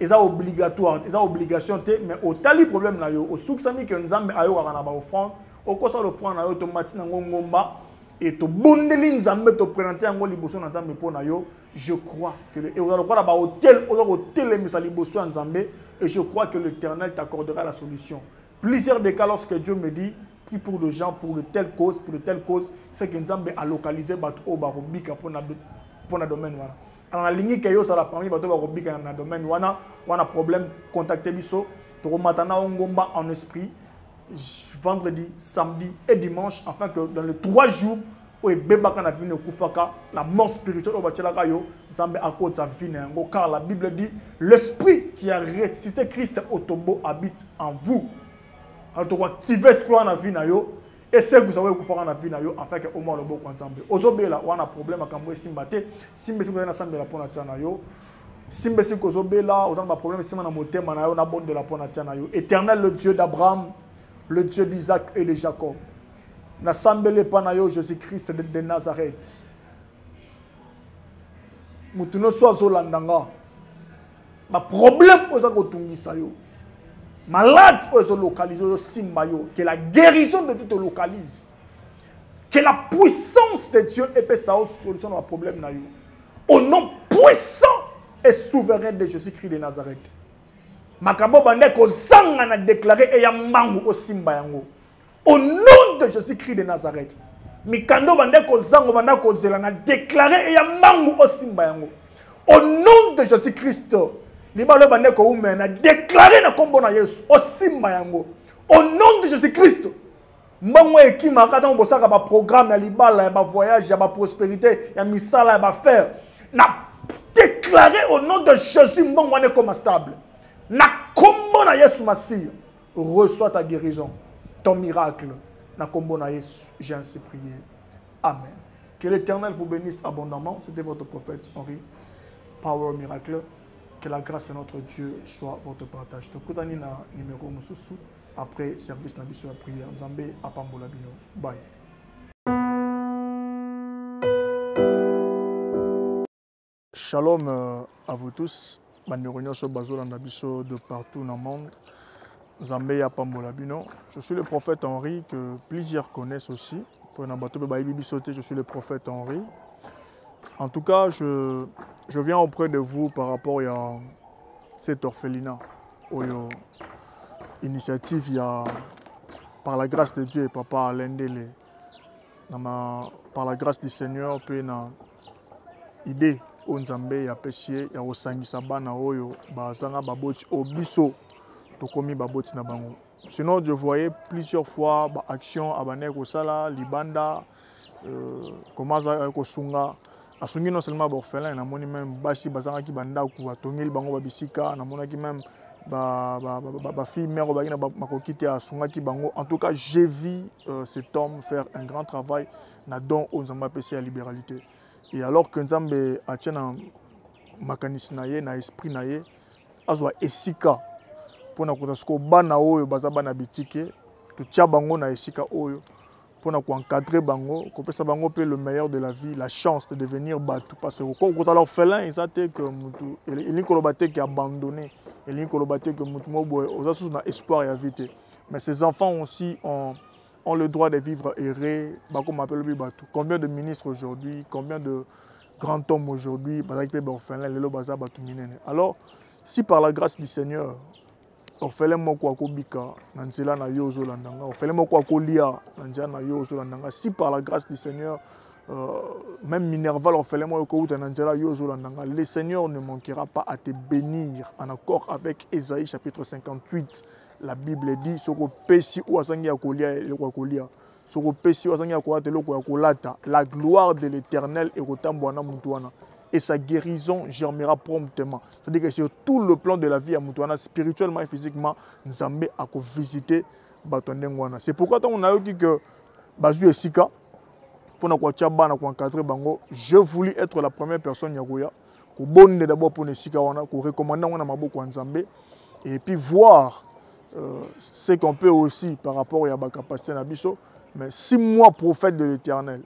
Eza obligatoire eza obligation te mais otali problème na yo osukisami ke nzambe ayokaka na baoffrande okosala offrande na yo tomati nango ngomba et tobondeli nzambe toprésente yango liboso na nzambe mpo na yo je crois que ozala lokola bahotel oza kotelemisa liboso ya nzambe et je crois que l'éternel t'accordera la solution. Plusieurs des cas lorsque dieu me dit prie pour de gens pour de telle cause pour de telle cause c'est que nzambe alokalize bato oyo bakobika mpo na domaine wana alors nalingi ke yo osala parmi bato oyo bakobika na domaine wana wana problème contacte biso. Tokomata na yo ngomba en esprit vendredi, samedi et dimanche, afin que dans les trois jours, où ebebaka na vie ekufaka la mort spirituelle oyo batielaka yo nzambe akotisa vie na yango car la bible dit l'esprit qui a ressuscité christ au tombeau habite en vous tokoactive wana na vie na yo? Esekisa oyo ekufaka na vie na yo? Afin ke omwa loboko ya nzambe ozobela wana problème makambo esimba te simba esika nasambela mpo na tia na yo simba esika ozobela oza na baproblème esimba na motema na yo nabondela mpo na tia na yo éternel le dieu d'abraham le Dieu d'Isaac et de Jacob. Nasambele panayo Jésus-Christ de, de Nazareth. Mutuno so azolandanga. Ba problème oza kotungisa yo. Malade ozo localiser ozo simba yo. Que la guérison de Dieu te localise. Que la puissance de Dieu ait sa solution à problème na yo. Au nom puissant et souverain de Jésus-Christ de Nazareth. makambo bande kozanga na déclaré eya mbangu osimba yango au nom de jésus christ de nazareth mikando bande kozango banda kozela na déclaré eya mbangu osimba yango au nom de jésus christ libala oyo bande koumela na nkombo na yesu. Osimba yango. Au nom de jésus christ mbongo ekimaka ntango bosaka baprogramme ya libala ya bavoyage ya baprospérité ya misala ya bafere na déclaré au nom de jésus mbongo wana stable. Na nkombo na yesu masiya reçois ta guérison ton miracle na nkombo na yesu. J'ai ainsi prié. Amen. Que l'éternel vous bénisse abondamment. C'était votre prophète henri. Power miracle que la grâce de notre dieu soit votre partage. Tokutani na numéro mosusu. Après service na biso ya prière nzambe apambola bino. Bye. Shalom euh, à vous tous. Bandeko nyonso bazolanda biso de partout dans le monde. Nzambe apambola bino. Je suis le prophète henri que plusieurs connaissent aussi. Mpona bato mpe bayebi biso je suis le prophète henri. En tout cas je, je viens auprès de vous par rapport à cet orphelinat. Oyo initiative ya par la grâce de dieu papa ma, par la grâce du seigneur mpe na idée oyo nzambe apesi ye ya kosangisa bana oyo bazanga baboti oyo biso tokomi baboti na bango. Sinon je voyais plusieurs fois baaction abandaki kosala libanda euh, azalaki kosunga asungi non seulement baorphelin namoni même basi bazangaki bandako atongeli bango babisika namonaki même bafille mère oyo baki na makoki te asungaki bango. En tout cas j'ai vu euh, cet homme faire un grand travail na don oyo nzambe apesi ya libéralité. Et alors que nzambe atia na makanisi na ye na esprit na ye azwa esika. Mpona kota sikoyo bana oyo baza bana bitike totia bango na esika oyo mpona koencadre bango kopesa bango mpe le meilleur de la vie la chance de devenir bato parce que kokotala orphelin eza te ke mutu elingi koloba te ke abandonné elingi koloba te ke mutu mo boye oza susu na espoir ya vie te mais ces enfants aussi ont, ont le droit de vivre erré bakoma mpe lobi bato combien de ministres aujourd'hui combien de grands hommes aujourd'hui bazalaki mpe baorphelin lelo baza bato minene alors si par la grâce du seigneur orphelin moko akobika na nzela na yo ozolanda nga orphelin moko akolia na nzela na yo ozolanda nga. Si par la grâce du seigneur euh, même minerval orphelin moko ekouta na nzela yo ozolanda nga. Le seigneur ne manquera pas à te bénir en accord avec ésaïe chapitre 58 la bible dit soki opesi oyo azangi ya kolia eloko ya kolia soki opesi oyo azangi ya kolata eloko ya kolata la gloire de l'éternel ekotambola na mutu wana et sa guérison germera promptement. C'est-à-dire que sur tout le plan de la vie à Moutouana, spirituellement et physiquement, Nzambe a visité Batondengwana. C'est pourquoi on a dit que Bazu et Sika, pour encadrer Bango, je voulais être la première personne Yagoya, pour bonne d'abord pour Sika, pour recommander à Maboko Nzambe, et puis voir euh, ce qu'on peut aussi par rapport à la capacité Nabiso. Mais si moi, prophète de l'éternel,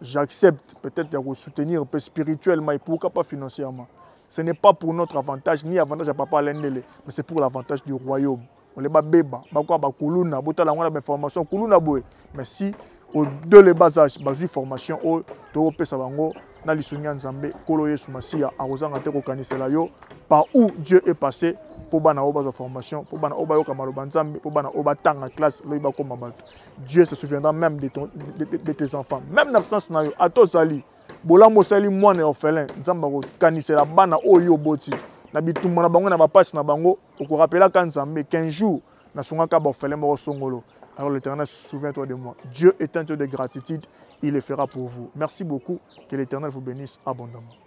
j'accepte peut-être de soutenir un peu spirituellement et pourquoi pas financièrement. Ce n'est pas pour notre avantage, ni avantage à papa Lendele, mais c'est pour l'avantage du royaume. On les bébé, bakwa ba kuluna, bota la ngona information kuluna boy. Mais si au de les bas âge, ba formation au to pesa bango na lisunya nzambe kolo yesu masia arozanga te ko kanisela yo par où Dieu est passé pour bana formation pour bana maloba nzambe pour bana oyo batanga classe bato. Dieu se souviendra même de, ton, de, de, tes enfants. Même na absence na yo ata ozali bolamu osali mwana ya orphelin. Nzambe akokanisela bana oyo oboti na bango na bapasi na bango okorapelaka nzambe. 15 jours nasungaka baorphelin moko songolo. Alors l'éternel souviens-toi de moi. Dieu est un dieu de gratitude. Il le fera pour vous. Merci beaucoup. Que l'éternel vous bénisse abondamment